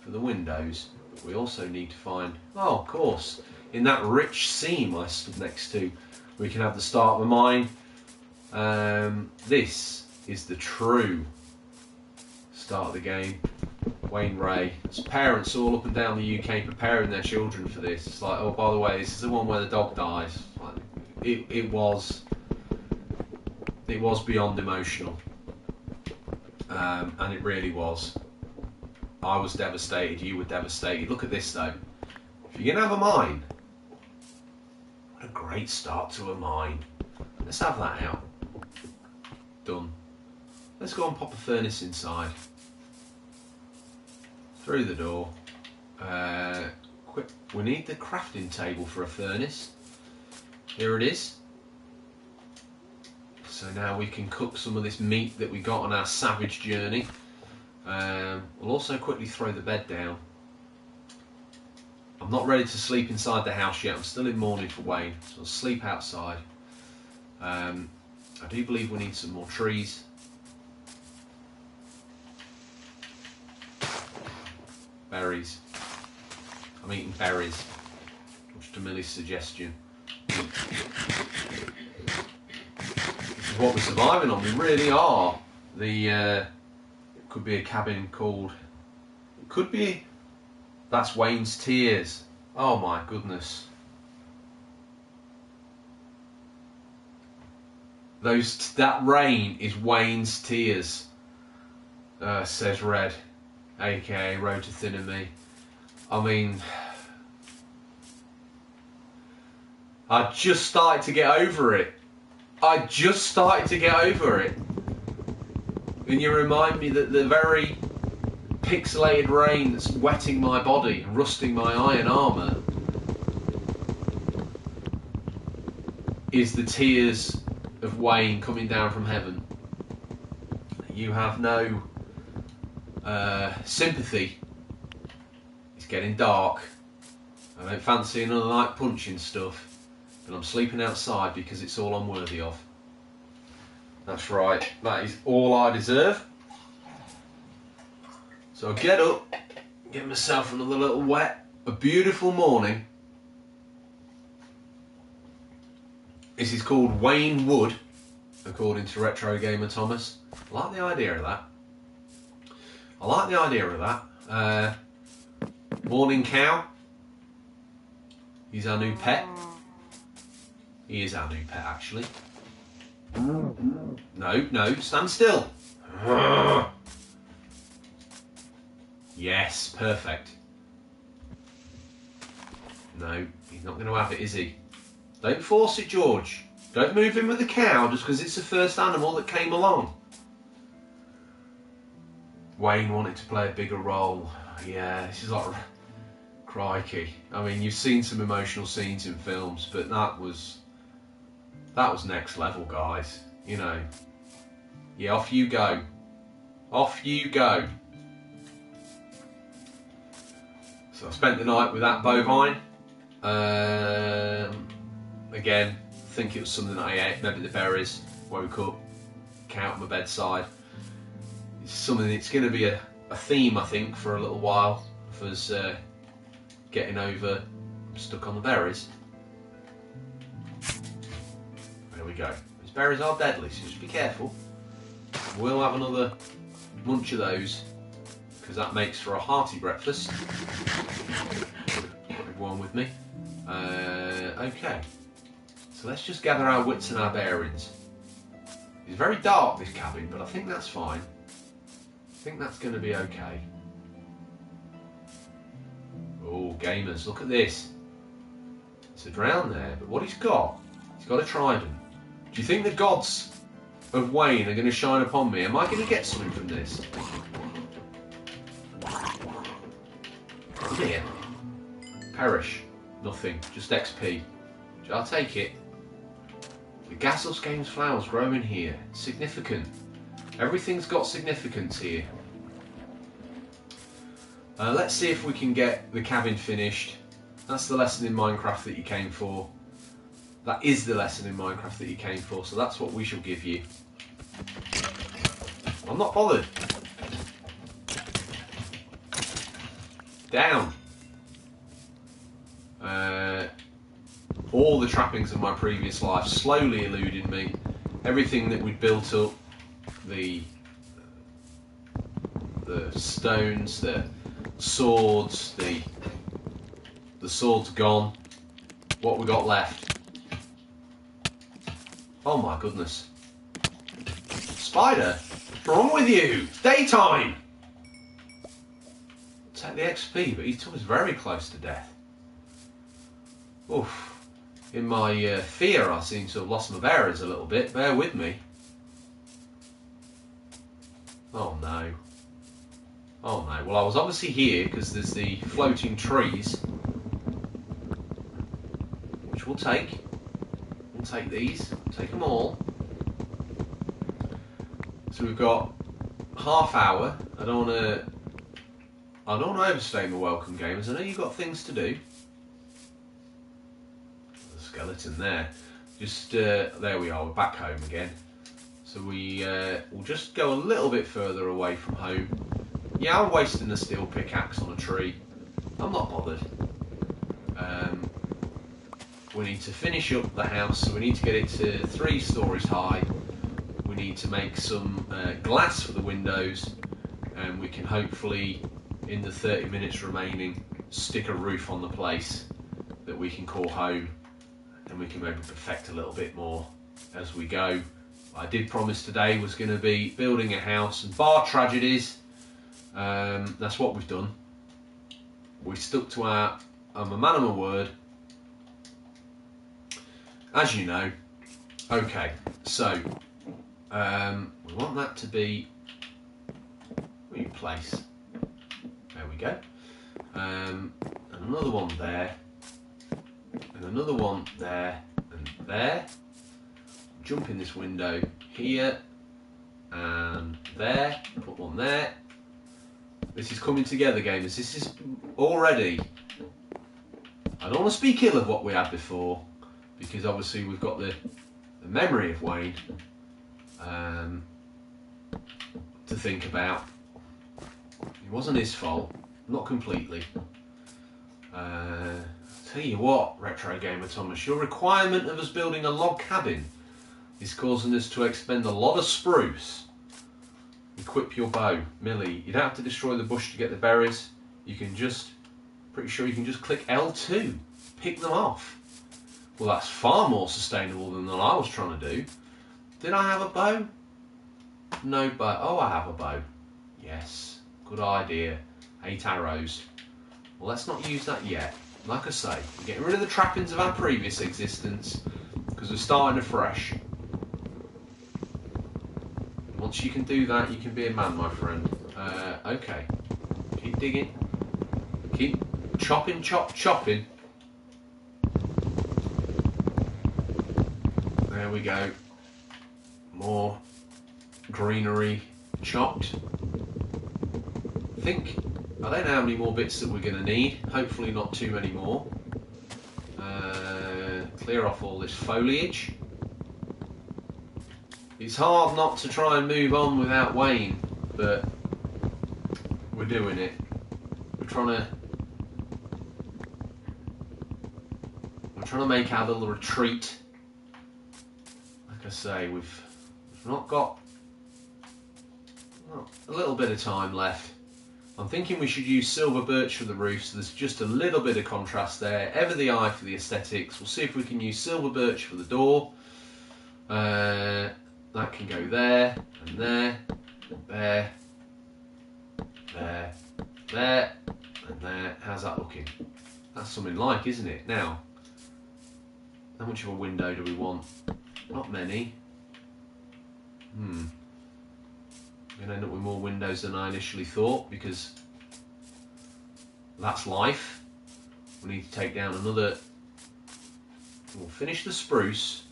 for the windows. But we also need to find, oh, of course, in that rich seam I stood next to, we can have the start of a mine. Um, this is the true start of the game. Wayne Ray. His parents all up and down the UK preparing their children for this. It's like, oh, by the way, this is the one where the dog dies. It, it was it was beyond emotional, um, and it really was. I was devastated. You were devastated. Look at this though. If you're gonna have a mine, what a great start to a mine. Let's have that out. Done. Let's go and pop a furnace inside. Through the door. Uh, quick. We need the crafting table for a furnace. Here it is. So now we can cook some of this meat that we got on our savage journey. Um, we'll also quickly throw the bed down. I'm not ready to sleep inside the house yet. I'm still in mourning for Wayne, so I'll sleep outside. Um, I do believe we need some more trees. Berries. I'm eating berries, much to Millie's suggestion what we're surviving on. We really are. The uh, it could be a cabin called. It could be. That's Wayne's tears. Oh my goodness. Those that rain is Wayne's tears. Uh, says Red, aka Road to Thin and Me. I mean, I just started to get over it. I just started to get over it. And you remind me that the very pixelated rain that's wetting my body and rusting my iron armour is the tears of Wayne coming down from heaven. You have no uh, sympathy. It's getting dark. I don't fancy another night punching stuff but I'm sleeping outside because it's all I'm worthy of. That's right, that is all I deserve. So I get up, get myself another little wet, a beautiful morning. This is called Wayne Wood, according to Retro Gamer Thomas. I like the idea of that. I like the idea of that. Uh, morning cow. He's our new pet. He is our new pet, actually. No, no, stand still. Yes, perfect. No, he's not going to have it, is he? Don't force it, George. Don't move in with the cow just because it's the first animal that came along. Wayne wanted to play a bigger role. Yeah, this is like crikey. I mean, you've seen some emotional scenes in films, but that was that was next level, guys. You know. Yeah, off you go. Off you go. So I spent the night with that bovine. Um, again, I think it was something that I ate, maybe the berries. Woke up, cow at my bedside. It's something. It's going to be a, a theme, I think, for a little while. For us uh, getting over stuck on the berries. Go. These berries are deadly, so just be careful. We'll have another munch of those because that makes for a hearty breakfast. Everyone with me? Uh, okay. So let's just gather our wits and our bearings. It's very dark, this cabin, but I think that's fine. I think that's going to be okay. Oh, gamers, look at this. It's a drown there, but what he's got, he's got a trident. Do you think the gods of Wayne are going to shine upon me? Am I going to get something from this? Here. Perish. Nothing. Just XP. I'll take it. The Gassos Games flowers grow in here. Significant. Everything's got significance here. Uh, let's see if we can get the cabin finished. That's the lesson in Minecraft that you came for. That is the lesson in Minecraft that you came for, so that's what we shall give you. I'm not bothered. Down. Uh, all the trappings of my previous life slowly eluding me. Everything that we'd built up, the the stones, the swords, the the sword's gone. What we got left? Oh my goodness. Spider, what's wrong with you? Daytime! Take the XP, but he us very close to death. Oof. In my uh, fear, I seem to have lost my bearings a little bit. Bear with me. Oh no. Oh no. Well, I was obviously here because there's the floating trees. Which we'll take. Take these. Take them all. So we've got half hour. I don't want to. I don't want to overstay my welcome, gamers. I know you've got things to do. The skeleton there. Just uh, there we are. We're back home again. So we uh, will just go a little bit further away from home. Yeah, I'm wasting a steel pickaxe on a tree. I'm not bothered. Um, we need to finish up the house, so we need to get it to three stories high. We need to make some uh, glass for the windows, and we can hopefully, in the 30 minutes remaining, stick a roof on the place that we can call home, and we can maybe perfect a little bit more as we go. I did promise today was going to be building a house, and bar tragedies, um, that's what we've done. We stuck to our, I'm a man of my word, as you know. Okay, so um, we want that to be replace. There we go. Um, and another one there, and another one there, and there. Jump in this window here, and there. Put one there. This is coming together, gamers. This is already. I don't want to speak ill of what we had before, because obviously we've got the, the memory of Wayne um, to think about. It wasn't his fault, not completely. Uh, tell you what, Retro Gamer Thomas, your requirement of us building a log cabin is causing us to expend a lot of spruce. Equip your bow, Millie. You don't have to destroy the bush to get the berries. You can just, pretty sure you can just click L2, pick them off. Well, that's far more sustainable than what I was trying to do. Did I have a bow? No bow. Oh, I have a bow. Yes, good idea. Eight arrows. Well, let's not use that yet. Like I say, we're getting rid of the trappings of our previous existence because we're starting afresh. Once you can do that, you can be a man, my friend. Uh, okay. Keep digging. Keep chopping, chop, chopping. We go. More greenery chopped. I think, I don't know how many more bits that we're going to need. Hopefully not too many more. Uh, clear off all this foliage. It's hard not to try and move on without Wayne, but we're doing it. We're trying to we're trying to make our little retreat. I say, we've we've not got well, a little bit of time left. I'm thinking we should use silver birch for the roof, so there's just a little bit of contrast there. Ever the eye for the aesthetics. We'll see if we can use silver birch for the door. Uh, that can go there, and there, and there, there, there, and there. How's that looking? That's something like, isn't it? Now, how much of a window do we want? Not many. Hmm. I'm going to end up with more windows than I initially thought because that's life. We need to take down another. We'll finish the spruce.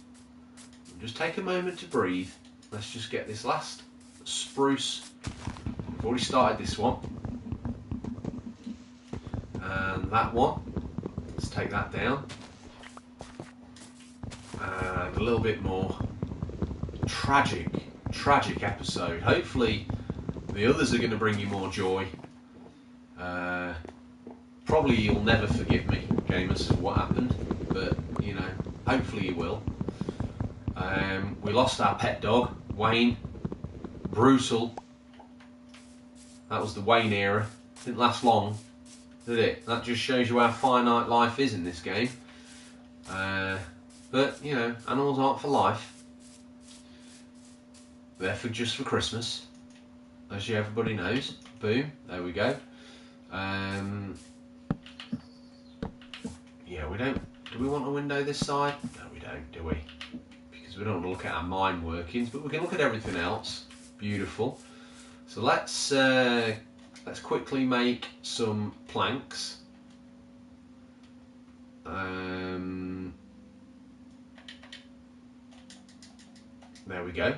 Just take a moment to breathe. Let's just get this last spruce. We've already started this one. And that one. Let's take that down. And a little bit more. Tragic, tragic episode. Hopefully the others are going to bring you more joy. Uh, probably you'll never forgive me, Jameis, for what happened. But, you know, hopefully you will. Um, we lost our pet dog, Wayne. Brutal. That was the Wayne era. Didn't last long, did it? That just shows you how finite life is in this game. Uh, but, you know, animals aren't for life. They're for just for Christmas. As you everybody knows. Boom. There we go. Um, yeah, we don't... Do we want a window this side? No, we don't, do we? because we don't want to look at our mind workings, but we can look at everything else. Beautiful. So let's uh, let's quickly make some planks. Um, there we go.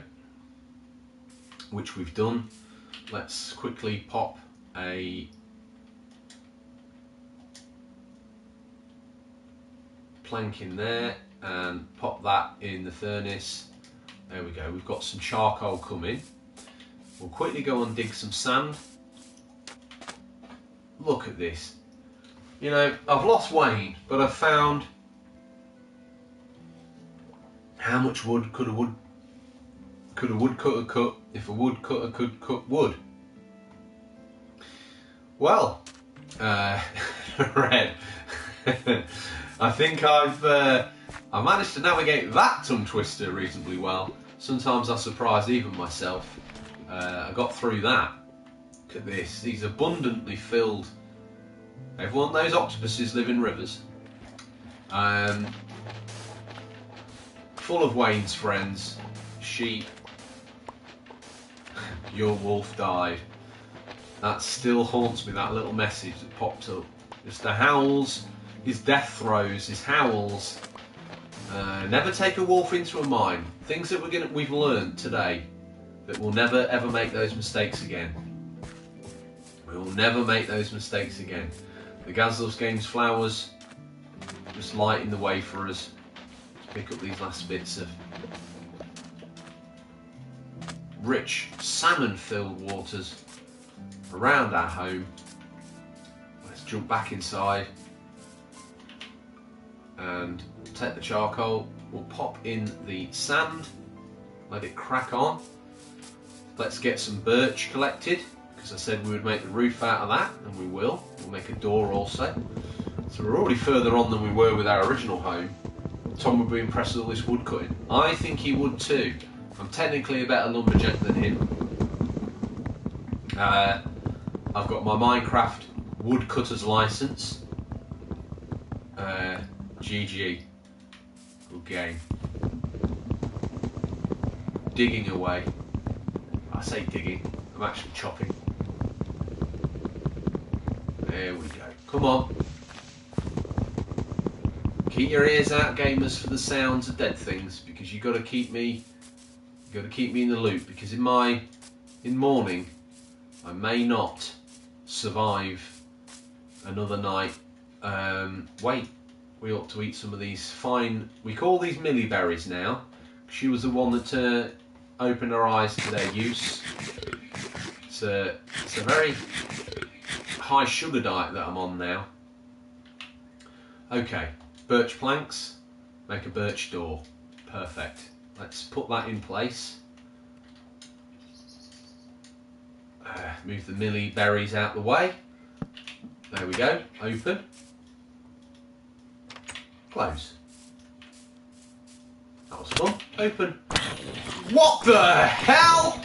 Which we've done. Let's quickly pop a plank in there and pop that in the furnace. There we go, we've got some charcoal coming. We'll quickly go and dig some sand. Look at this. You know, I've lost Wayne, but I've found how much wood could a wood could a woodcutter cut if a woodcutter could cut wood? Well, uh, Red, I think I've uh, I managed to navigate that tongue twister reasonably well. Sometimes I surprise even myself. Uh, I got through that. Look at this, these abundantly filled. Everyone knows octopuses live in rivers. Um, full of Wayne's friends, sheep. Your wolf died. That still haunts me, that little message that popped up. The howls, his death throes, his howls uh, never take a wolf into a mine. Things that we're gonna, we've learned today that we'll never ever make those mistakes again. We will never make those mistakes again. The Gazlos Games flowers just lighting the way for us to pick up these last bits of rich salmon-filled waters around our home. Let's jump back inside and take the charcoal, we'll pop in the sand, let it crack on. Let's get some birch collected, because I said we would make the roof out of that, and we will. We'll make a door also. So we're already further on than we were with our original home. Tom would be impressed with all this wood cutting. I think he would too. I'm technically a better lumberjack than him. Uh, I've got my Minecraft woodcutter's license. Uh, GG. Good game. Digging away. I say digging, I'm actually chopping. There we go. Come on. Keep your ears out, gamers, for the sounds of dead things, because you've got to keep me, you got to keep me in the loop. Because in my, in morning, I may not survive another night. Um, wait, we ought to eat some of these fine. We call these Millie berries now. She was the one that uh, opened her eyes to their use. It's a, it's a very high sugar diet that I'm on now. Okay, birch planks, make a birch door. Perfect. Let's put that in place. Uh, move the millie berries out the way. There we go. Open. Close. That was fun. Open. What the hell?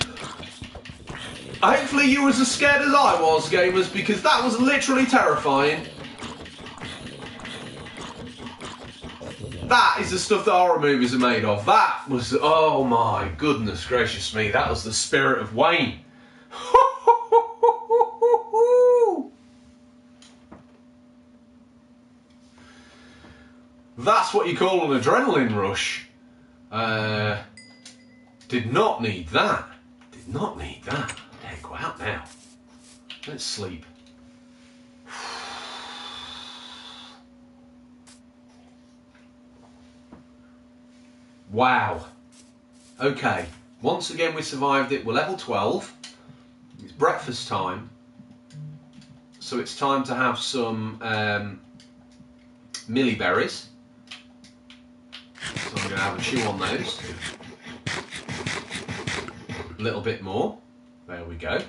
Hopefully you was as scared as I was, gamers, because that was literally terrifying. That is the stuff that horror movies are made of. That was, oh my goodness gracious me, that was the spirit of Wayne. That's what you call an adrenaline rush. Uh, did not need that. Did not need that. Hey, go out now. Let's sleep. Wow. Okay. Once again, we survived it. We're level 12. It's breakfast time. So it's time to have some um, millie berries. So I'm going to have a chew on those. A little bit more. There we go.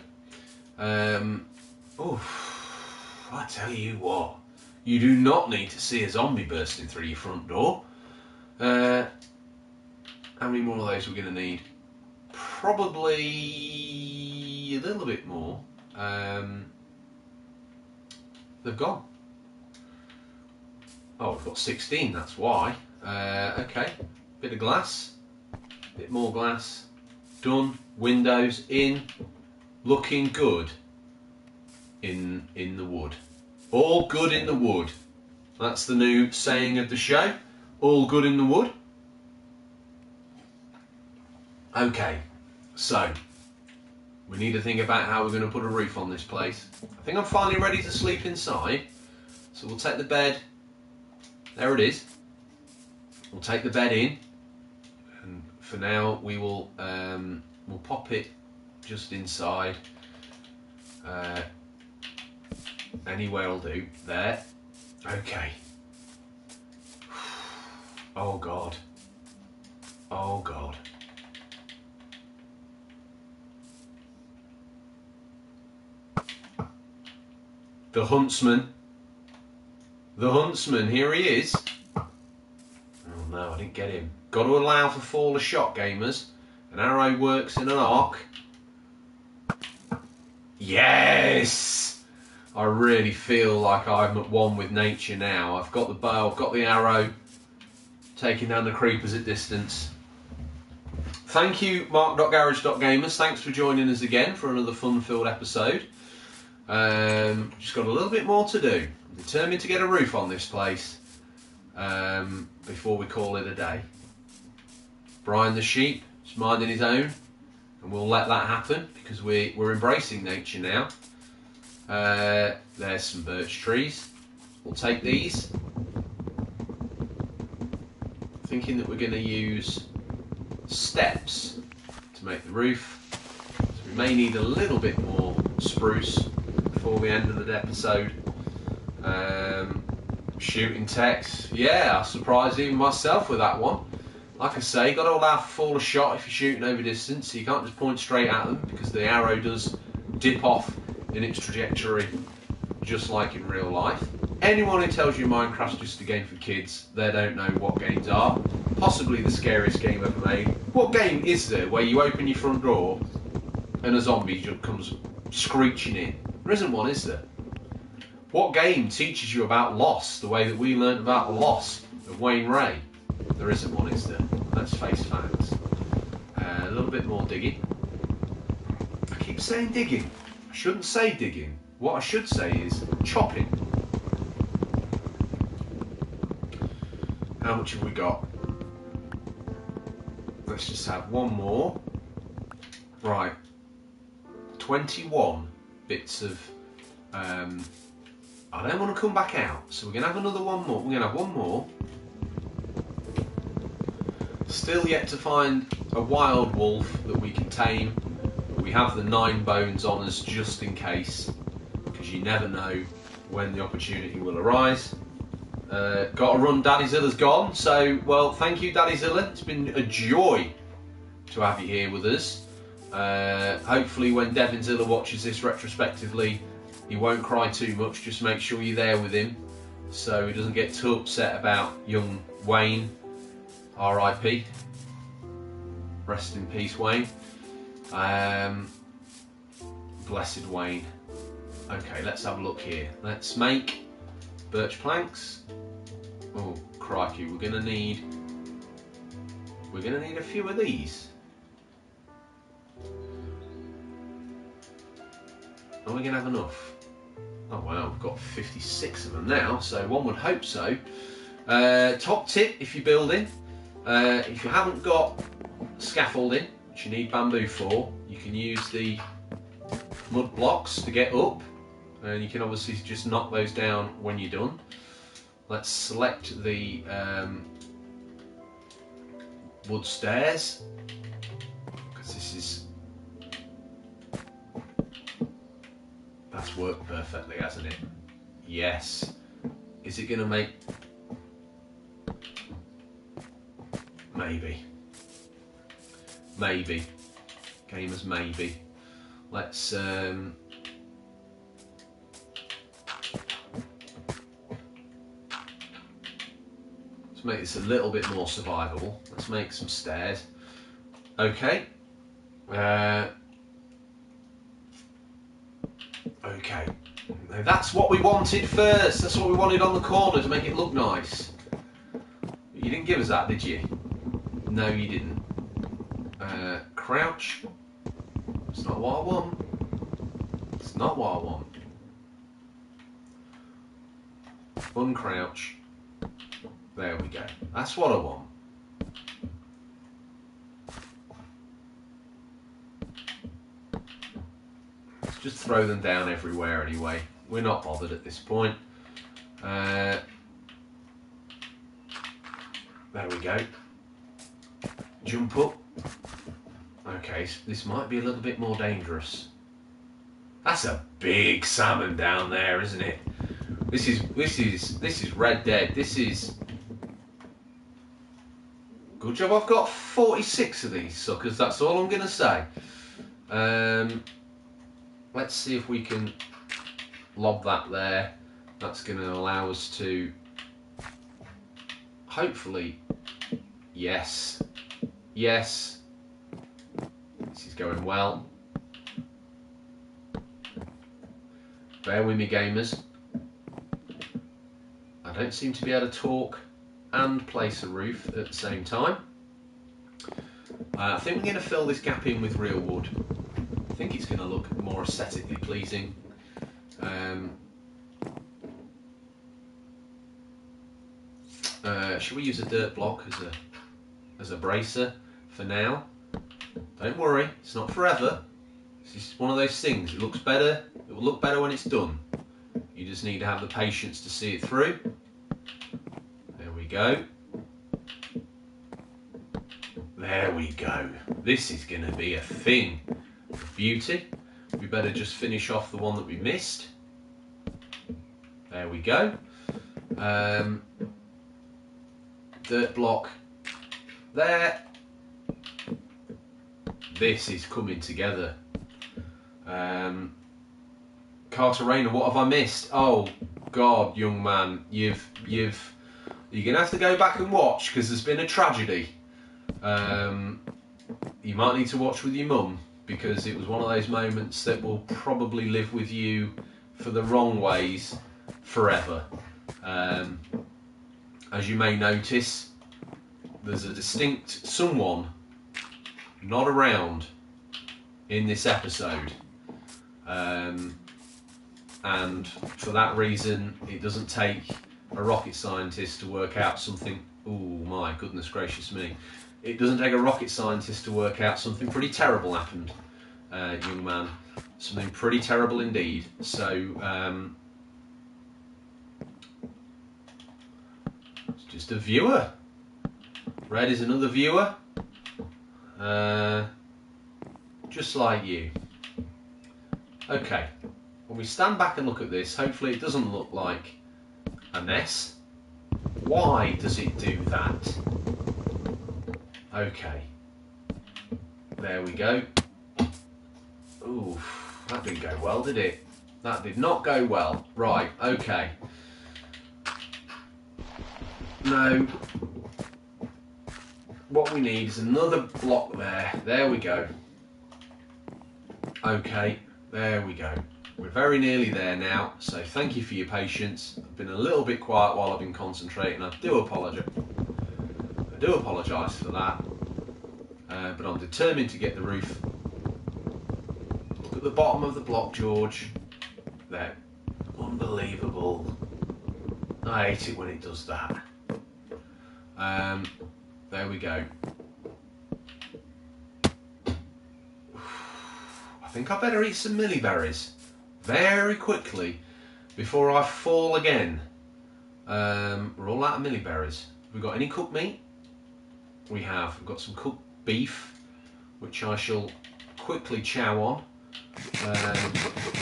Um, oh, I tell you what, you do not need to see a zombie bursting through your front door. Uh, how many more of those we're going to need? Probably a little bit more. Um, they've gone. Oh, we've got 16, that's why. Uh, okay, bit of glass, bit more glass, done. Windows in, looking good in in the wood. All good in the wood. That's the new saying of the show. All good in the wood. Okay, so we need to think about how we're going to put a roof on this place. I think I'm finally ready to sleep inside. So we'll take the bed. There it is. We'll take the bed in, and for now we will um, we'll pop it just inside. Uh, anywhere will do. There. Okay. Oh God. Oh God. The huntsman. The huntsman, here he is. Oh no, I didn't get him. Got to allow for fall of shot, gamers. An arrow works in an arc. Yes! I really feel like I'm at one with nature now. I've got the bow, I've got the arrow, taking down the creepers at distance. Thank you, mark.garage.gamers. Thanks for joining us again for another fun-filled episode. Um, just got a little bit more to do. I'm determined to get a roof on this place um, before we call it a day. Brian the sheep is minding his own, and we'll let that happen because we, we're embracing nature now. Uh, there's some birch trees. We'll take these. Thinking that we're going to use steps to make the roof. So we may need a little bit more spruce before we end of the episode. Um, shooting text, yeah, I surprised even myself with that one. Like I say, got to allow for fall of shot if you're shooting over distance, so you can't just point straight at them because the arrow does dip off in its trajectory, just like in real life. Anyone who tells you Minecraft's just a game for kids, they don't know what games are. Possibly the scariest game ever made. What game is there where you open your front door and a zombie just comes screeching in? There isn't one, is there? What game teaches you about loss the way that we learned about the loss of Wayne Ray? There isn't one, is there? Let's face facts. Uh, a little bit more digging. I keep saying digging. I shouldn't say digging. What I should say is chopping. How much have we got? Let's just have one more. Right. 21 bits of. Um, I don't want to come back out, so we're to have another one more. We're to have one more. Still yet to find a wild wolf that we can tame. We have the nine bones on us just in case, because you never know when the opportunity will arise. Uh, got to run, Daddy Zilla's gone, so well, thank you, Daddy Zilla. It's been a joy to have you here with us. Uh, hopefully, when Devin Zilla watches this retrospectively, he won't cry too much. Just make sure you're there with him so he doesn't get too upset about young Wayne. R.I.P. Rest in peace, Wayne. Um, blessed Wayne. Okay, let's have a look here. Let's make birch planks. Oh, crikey, we're gonna need we're gonna need a few of these. Are we gonna have enough? Oh wow, we've got 56 of them now, so one would hope so. Uh, top tip if you're building, uh, if you haven't got scaffolding, which you need bamboo for, you can use the mud blocks to get up, and you can obviously just knock those down when you're done. Let's select the um, wood stairs, because this is that's worked perfectly, hasn't it? Yes. Is it going to make Maybe. Maybe. Gamers, maybe. Let's um, let's make this a little bit more survivable. Let's make some stairs. Okay. Uh, okay. Now that's what we wanted first. That's what we wanted on the corner to make it look nice. You didn't give us that, did you? No, you didn't. Uh, crouch. It's not what I want. It's not what I want. Uncrouch. There we go. That's what I want. Just throw them down everywhere anyway. We're not bothered at this point. Uh, there we go. Jump up. Okay, so this might be a little bit more dangerous. That's a big salmon down there, isn't it? This is this is this is Red Dead. This is good job. I've got 46 of these suckers. That's all I'm gonna say. Um, let's see if we can lob that there. That's going to allow us to hopefully, yes, yes, this is going well. Bear with me, gamers. I don't seem to be able to talk and place a roof at the same time. Uh, I think we're going to fill this gap in with real wood. Think it's going to look more aesthetically pleasing. Um, uh, should we use a dirt block as a as a bracer for now? Don't worry, it's not forever. It's just one of those things. It looks better. It will look better when it's done. You just need to have the patience to see it through. There we go. There we go. This is going to be a thing beauty. We better just finish off the one that we missed. There we go. Um, dirt block there. This is coming together. Um, Carter Rayner, what have I missed? Oh God, young man, you've you've you're gonna have to go back and watch because there's been a tragedy. Um, you might need to watch with your mum because it was one of those moments that will probably live with you for the wrong ways forever. Um, as you may notice, there's a distinct someone not around in this episode. Um, and for that reason, it doesn't take a rocket scientist to work out something. Oh my goodness gracious me! It doesn't take a rocket scientist to work out something pretty terrible happened, uh, young man. Something pretty terrible indeed. So um, it's just a viewer. Red is another viewer. Uh, just like you. Okay, when we stand back and look at this, hopefully it doesn't look like a mess. Why does it do that? Okay. There we go. Ooh, that didn't go well, did it? That did not go well. Right, okay. No. What we need is another block there. There we go. Okay, there we go. We're very nearly there now, so thank you for your patience. I've been a little bit quiet while I've been concentrating. I do apologise. Do apologise for that. Uh, but I'm determined to get the roof. Look at the bottom of the block, George. There. Unbelievable. I hate it when it does that. Um, there we go. I think I better eat some millie berries very quickly before I fall again. Um, we're all out of millie berries. Have we got any cooked meat? We have. We've got some cooked beef, which I shall quickly chow on. Um,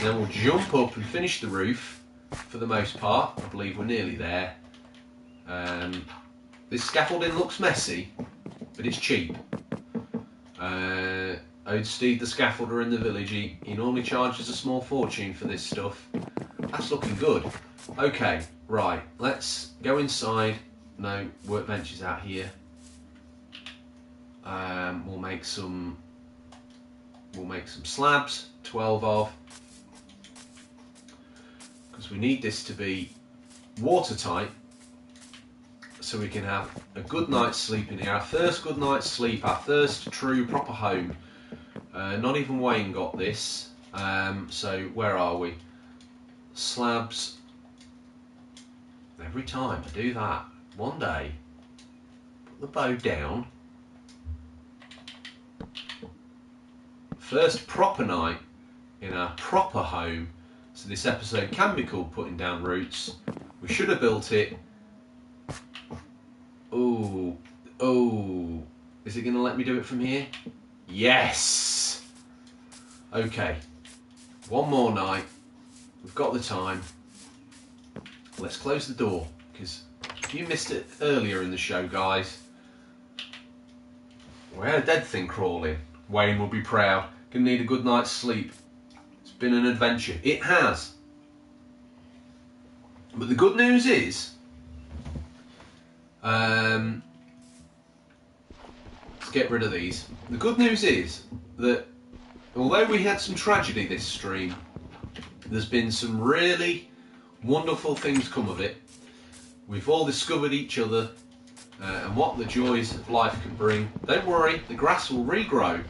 then we'll jump up and finish the roof for the most part. I believe we're nearly there. Um, this scaffolding looks messy, but it's cheap. Uh, Ode Steve the scaffolder in the village, he, he normally charges a small fortune for this stuff. That's looking good. Okay, right, let's go inside. No workbenches out here. Um, we'll make some we'll make some slabs, 12 of, because we need this to be watertight so we can have a good night's sleep in here. Our first good night's sleep, our first true proper home. Uh, not even Wayne got this. Um, so where are we? Slabs. Every time I do that, one day, put the bow down. First proper night in our proper home. So this episode can be called Putting Down Roots. We should have built it Oh, oh. Is it going to let me do it from here? Yes! Okay. One more night. We've got the time. Let's close the door, because if you missed it earlier in the show, guys, we had a dead thing crawling. Wayne will be proud. Gonna need a good night's sleep. It's been an adventure. It has. But the good news is, um, let's get rid of these. The good news is that although we had some tragedy this stream, there's been some really wonderful things come of it. We've all discovered each other uh, and what the joys of life can bring. Don't worry, the grass will regrow.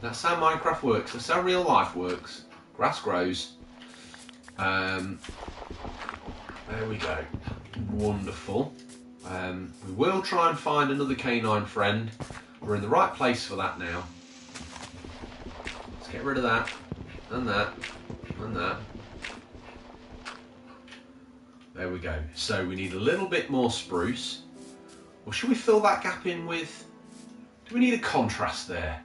That's how Minecraft works. That's how real life works. Grass grows. Um, there we go. Wonderful. Um, we will try and find another canine friend. We're in the right place for that now. Let's get rid of that, and that, and that. There we go. So we need a little bit more spruce. Or should we fill that gap in with... Do we need a contrast there?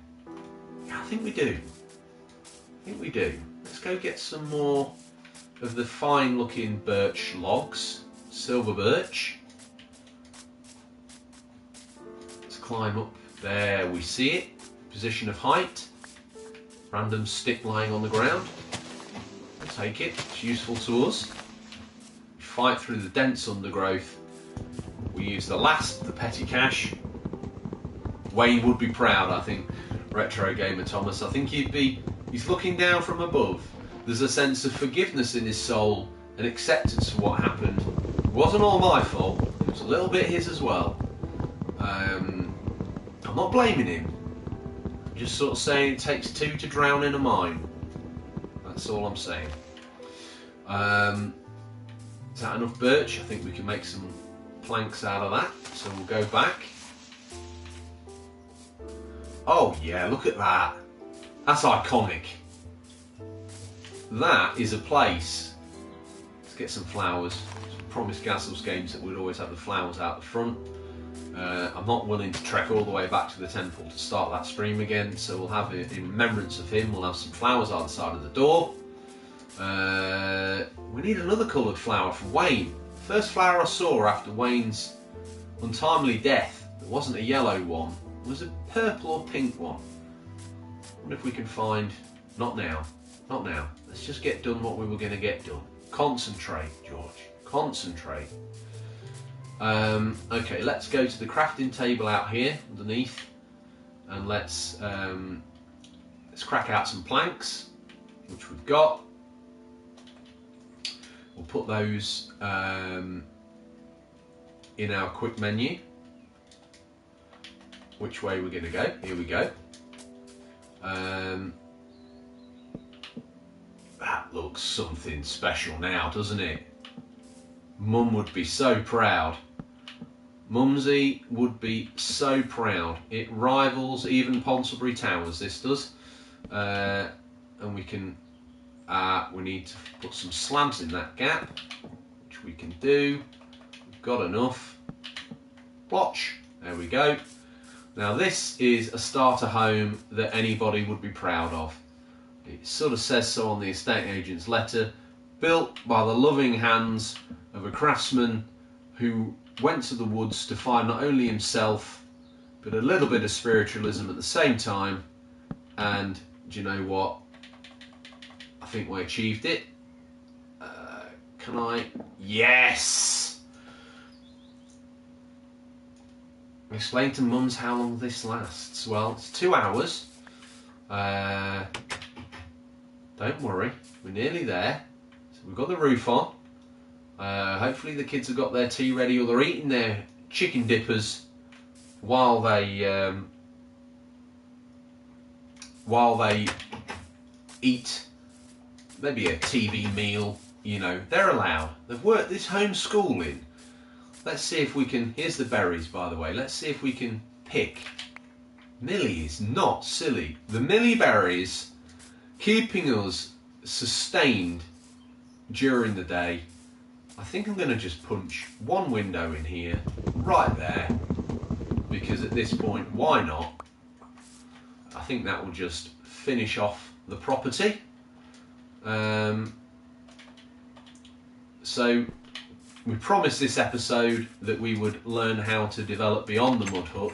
I think we do. I think we do. Let's go get some more of the fine looking birch logs. Silver birch. Let's climb up. There we see it. Position of height. Random stick lying on the ground. take it, it's useful to us. Fight through the dense undergrowth. We use the last of the petty cash. Wayne would be proud, I think. Retro Gamer Thomas. I think he'd be he's looking down from above. There's a sense of forgiveness in his soul and acceptance for what happened. It wasn't all my fault. It was a little bit his as well. Um, I'm not blaming him. I'm just sort of saying it takes two to drown in a mine. That's all I'm saying. Um, is that enough birch? I think we can make some planks out of that. So we'll go back. Oh yeah, look at that. That's iconic. That is a place. Let's get some flowers. Some Promised Castles games that we'd always have the flowers out the front. Uh, I'm not willing to trek all the way back to the temple to start that stream again, so we'll have it in remembrance of him. We'll have some flowers the side of the door. Uh, we need another coloured flower for Wayne. First flower I saw after Wayne's untimely death, there wasn't a yellow one, it was a purple or pink one. Wonder if we can find. Not now. Not now. Let's just get done what we were going to get done. Concentrate, George. Concentrate. Um, okay, let's go to the crafting table out here underneath, and let's um, let's crack out some planks, which we've got. We'll put those um, in our quick menu. Which way we're going to go? Here we go. Um, that looks something special now, doesn't it? Mum would be so proud. Mumsy would be so proud. It rivals even Ponsonbury Towers, this does. Uh, and we can, uh, we need to put some slabs in that gap, which we can do. We've got enough. Watch, there we go. Now this is a starter home that anybody would be proud of. It sort of says so on the estate agent's letter, built by the loving hands of a craftsman who went to the woods to find not only himself but a little bit of spiritualism at the same time. And do you know what? I think we achieved it. Uh, can I? Yes explain to mums how long this lasts well it's two hours uh, don't worry we're nearly there so we've got the roof on uh, hopefully the kids have got their tea ready or they're eating their chicken dippers while they um, while they eat maybe a TV meal. You know they're allowed. They've worked this homeschooling. Let's see if we can. Here's the berries, by the way. Let's see if we can pick. Millie is not silly. The Millie berries keeping us sustained during the day I think I'm going to just punch one window in here, right there, because at this point, why not? I think that will just finish off the property. Um, so we promised this episode that we would learn how to develop beyond the mud hut,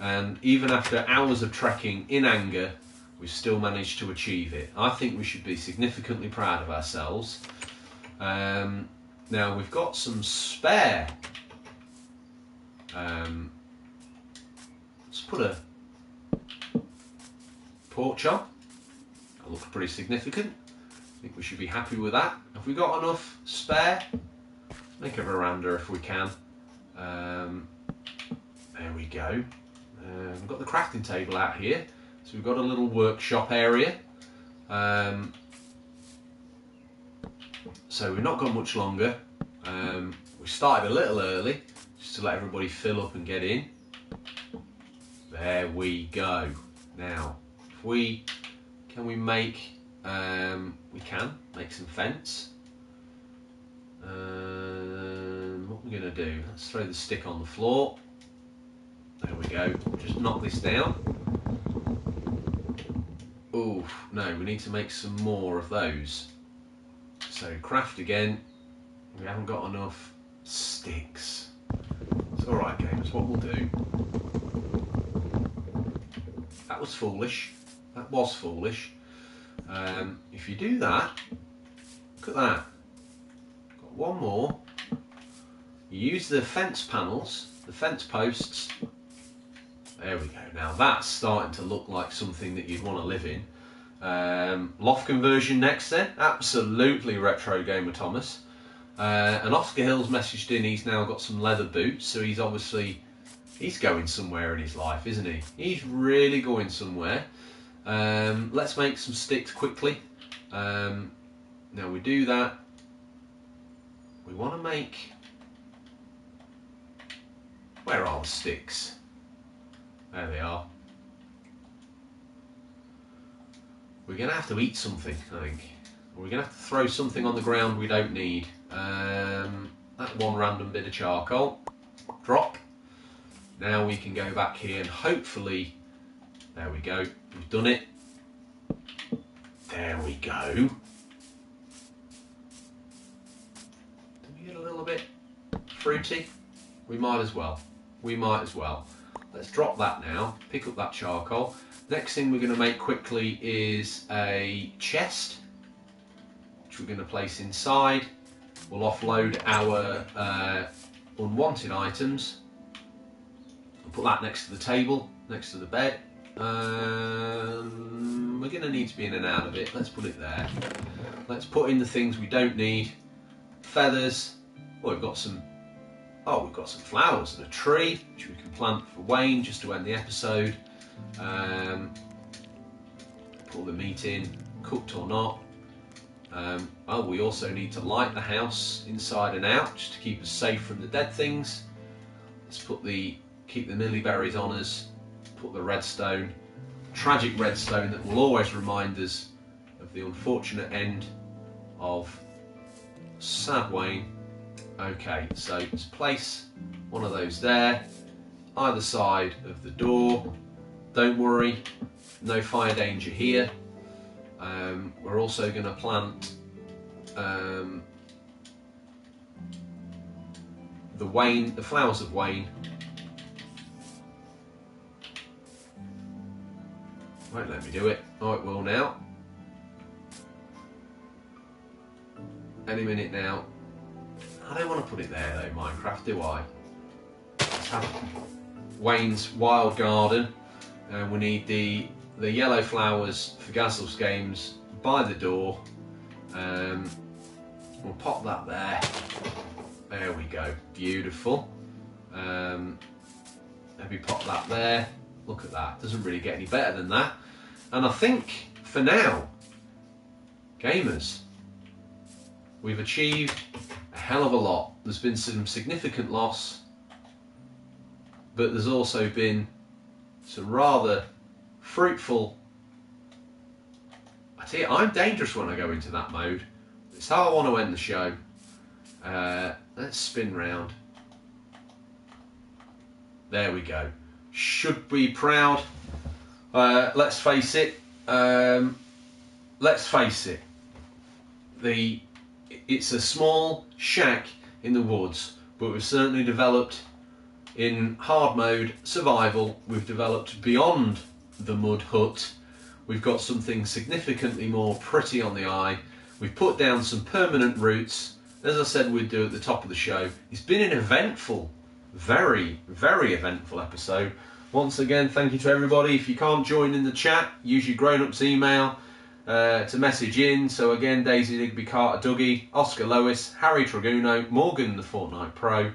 and even after hours of trekking in anger, we've still managed to achieve it. I think we should be significantly proud of ourselves. Um, now we've got some spare. Um, let's put a porch on. That looks pretty significant. I think we should be happy with that. Have we got enough spare? Make a veranda if we can. Um, there we go. Uh, we've got the crafting table out here. So we've got a little workshop area. Um, so we've not got much longer. Um, we started a little early just to let everybody fill up and get in. There we go. Now, if we can we make um, we can make some fence. Um, we're going to do? Let's throw the stick on the floor. There we go. Just knock this down. Oh no, we need to make some more of those. So craft again. We haven't got enough sticks. It's alright gamers, what we'll do. That was foolish. That was foolish. Um, if you do that, look at that. Got one more. You use the fence panels, the fence posts, There we go. Now that's starting to look like something that you'd want to live in. Um, loft conversion next then. Absolutely retro gamer Thomas. Uh, and Oscar Hill's messaged in he's now got some leather boots, so he's obviously he's going somewhere in his life, isn't he? He's really going somewhere. Um, let's make some sticks quickly. Um, now we do that. We want to make. Where are the sticks? There they are. We're going to have to eat something, I think. We're going to have to throw something on the ground we don't need. Um, that one random bit of charcoal. Drop. Now we can go back here and hopefully, there we go, we've done it. There we go. Do we get a little bit fruity? We might as well. We might as well. Let's drop that now, pick up that charcoal. Next thing we're going to make quickly is a chest, which we're going to place inside. We'll offload our uh, unwanted items and put that next to the table, next to the bed. Um, we're going to need to be in and out of it. Let's put it there. Let's put in the things we don't need. Feathers. Well, we've got some oh, we've got some flowers and a tree, which we can plant for Wayne just to end the episode. Um, put the meat in, cooked or not. Um, well, we also need to light the house inside and out just to keep us safe from the dead things. Let's put the keep the millieberries on us. Put the redstone, tragic redstone that will always remind us of the unfortunate end of Sad Wayne Okay, so let's place one of those there, either side of the door. Don't worry, no fire danger here. Um, we're also going to plant um, the Wayne, the flowers of Wayne. Won't let me do it. Oh, it will now. Any minute now. I don't want to put it there though, Minecraft, do I? Let's have Wayne's Wild Garden. And uh, we need the the yellow flowers for Gazels Games by the door. Um, we'll pop that there. There we go, beautiful. Um, maybe pop that there. Look at that, doesn't really get any better than that. And I think for now, gamers, we've achieved a hell of a lot. There's been some significant loss, but there's also been some rather fruitful. I tell you, I'm dangerous when I go into that mode. It's how I want to end the show. Uh, let's spin round. There we go. Should be proud. Uh, let's face it. Um, let's face it. The it's a small shack in the woods, but we've certainly developed in hard mode survival, we've developed beyond the mud hut. We've got something significantly more pretty on the eye. We've put down some permanent roots. As I said we'd do at the top of the show, it's been an eventful, very, very eventful episode. Once again, thank you to everybody. If you can't join in the chat, use your grown-ups email uh, to message in. So again, Daisy Digby, Carter Dougie, Oscar Lois, Harry Traguno, Morgan the Fortnite Pro,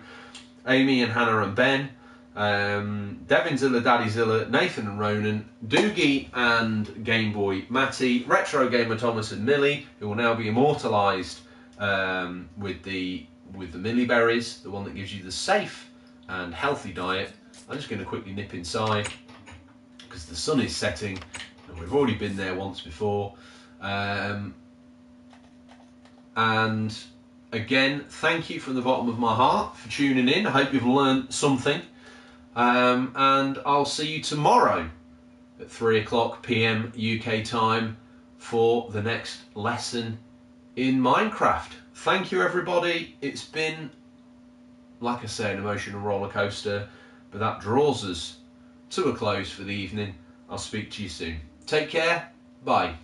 Amy and Hannah and Ben, um, Devin Zilla, Daddy Zilla, Nathan and Ronan, Doogie and Game Boy Matty, Retro Gamer Thomas and Millie, who will now be immortalised um, with the with the Millie berries, the one that gives you the safe and healthy diet. I'm just going to quickly nip inside because the sun is setting we've already been there once before. Um, and again, thank you from the bottom of my heart for tuning in. I hope you've learned something. Um, and I'll see you tomorrow at 3 o'clock pm UK time for the next lesson in Minecraft. Thank you, everybody. It's been, like I say, an emotional roller coaster, but that draws us to a close for the evening. I'll speak to you soon. Take care. Bye.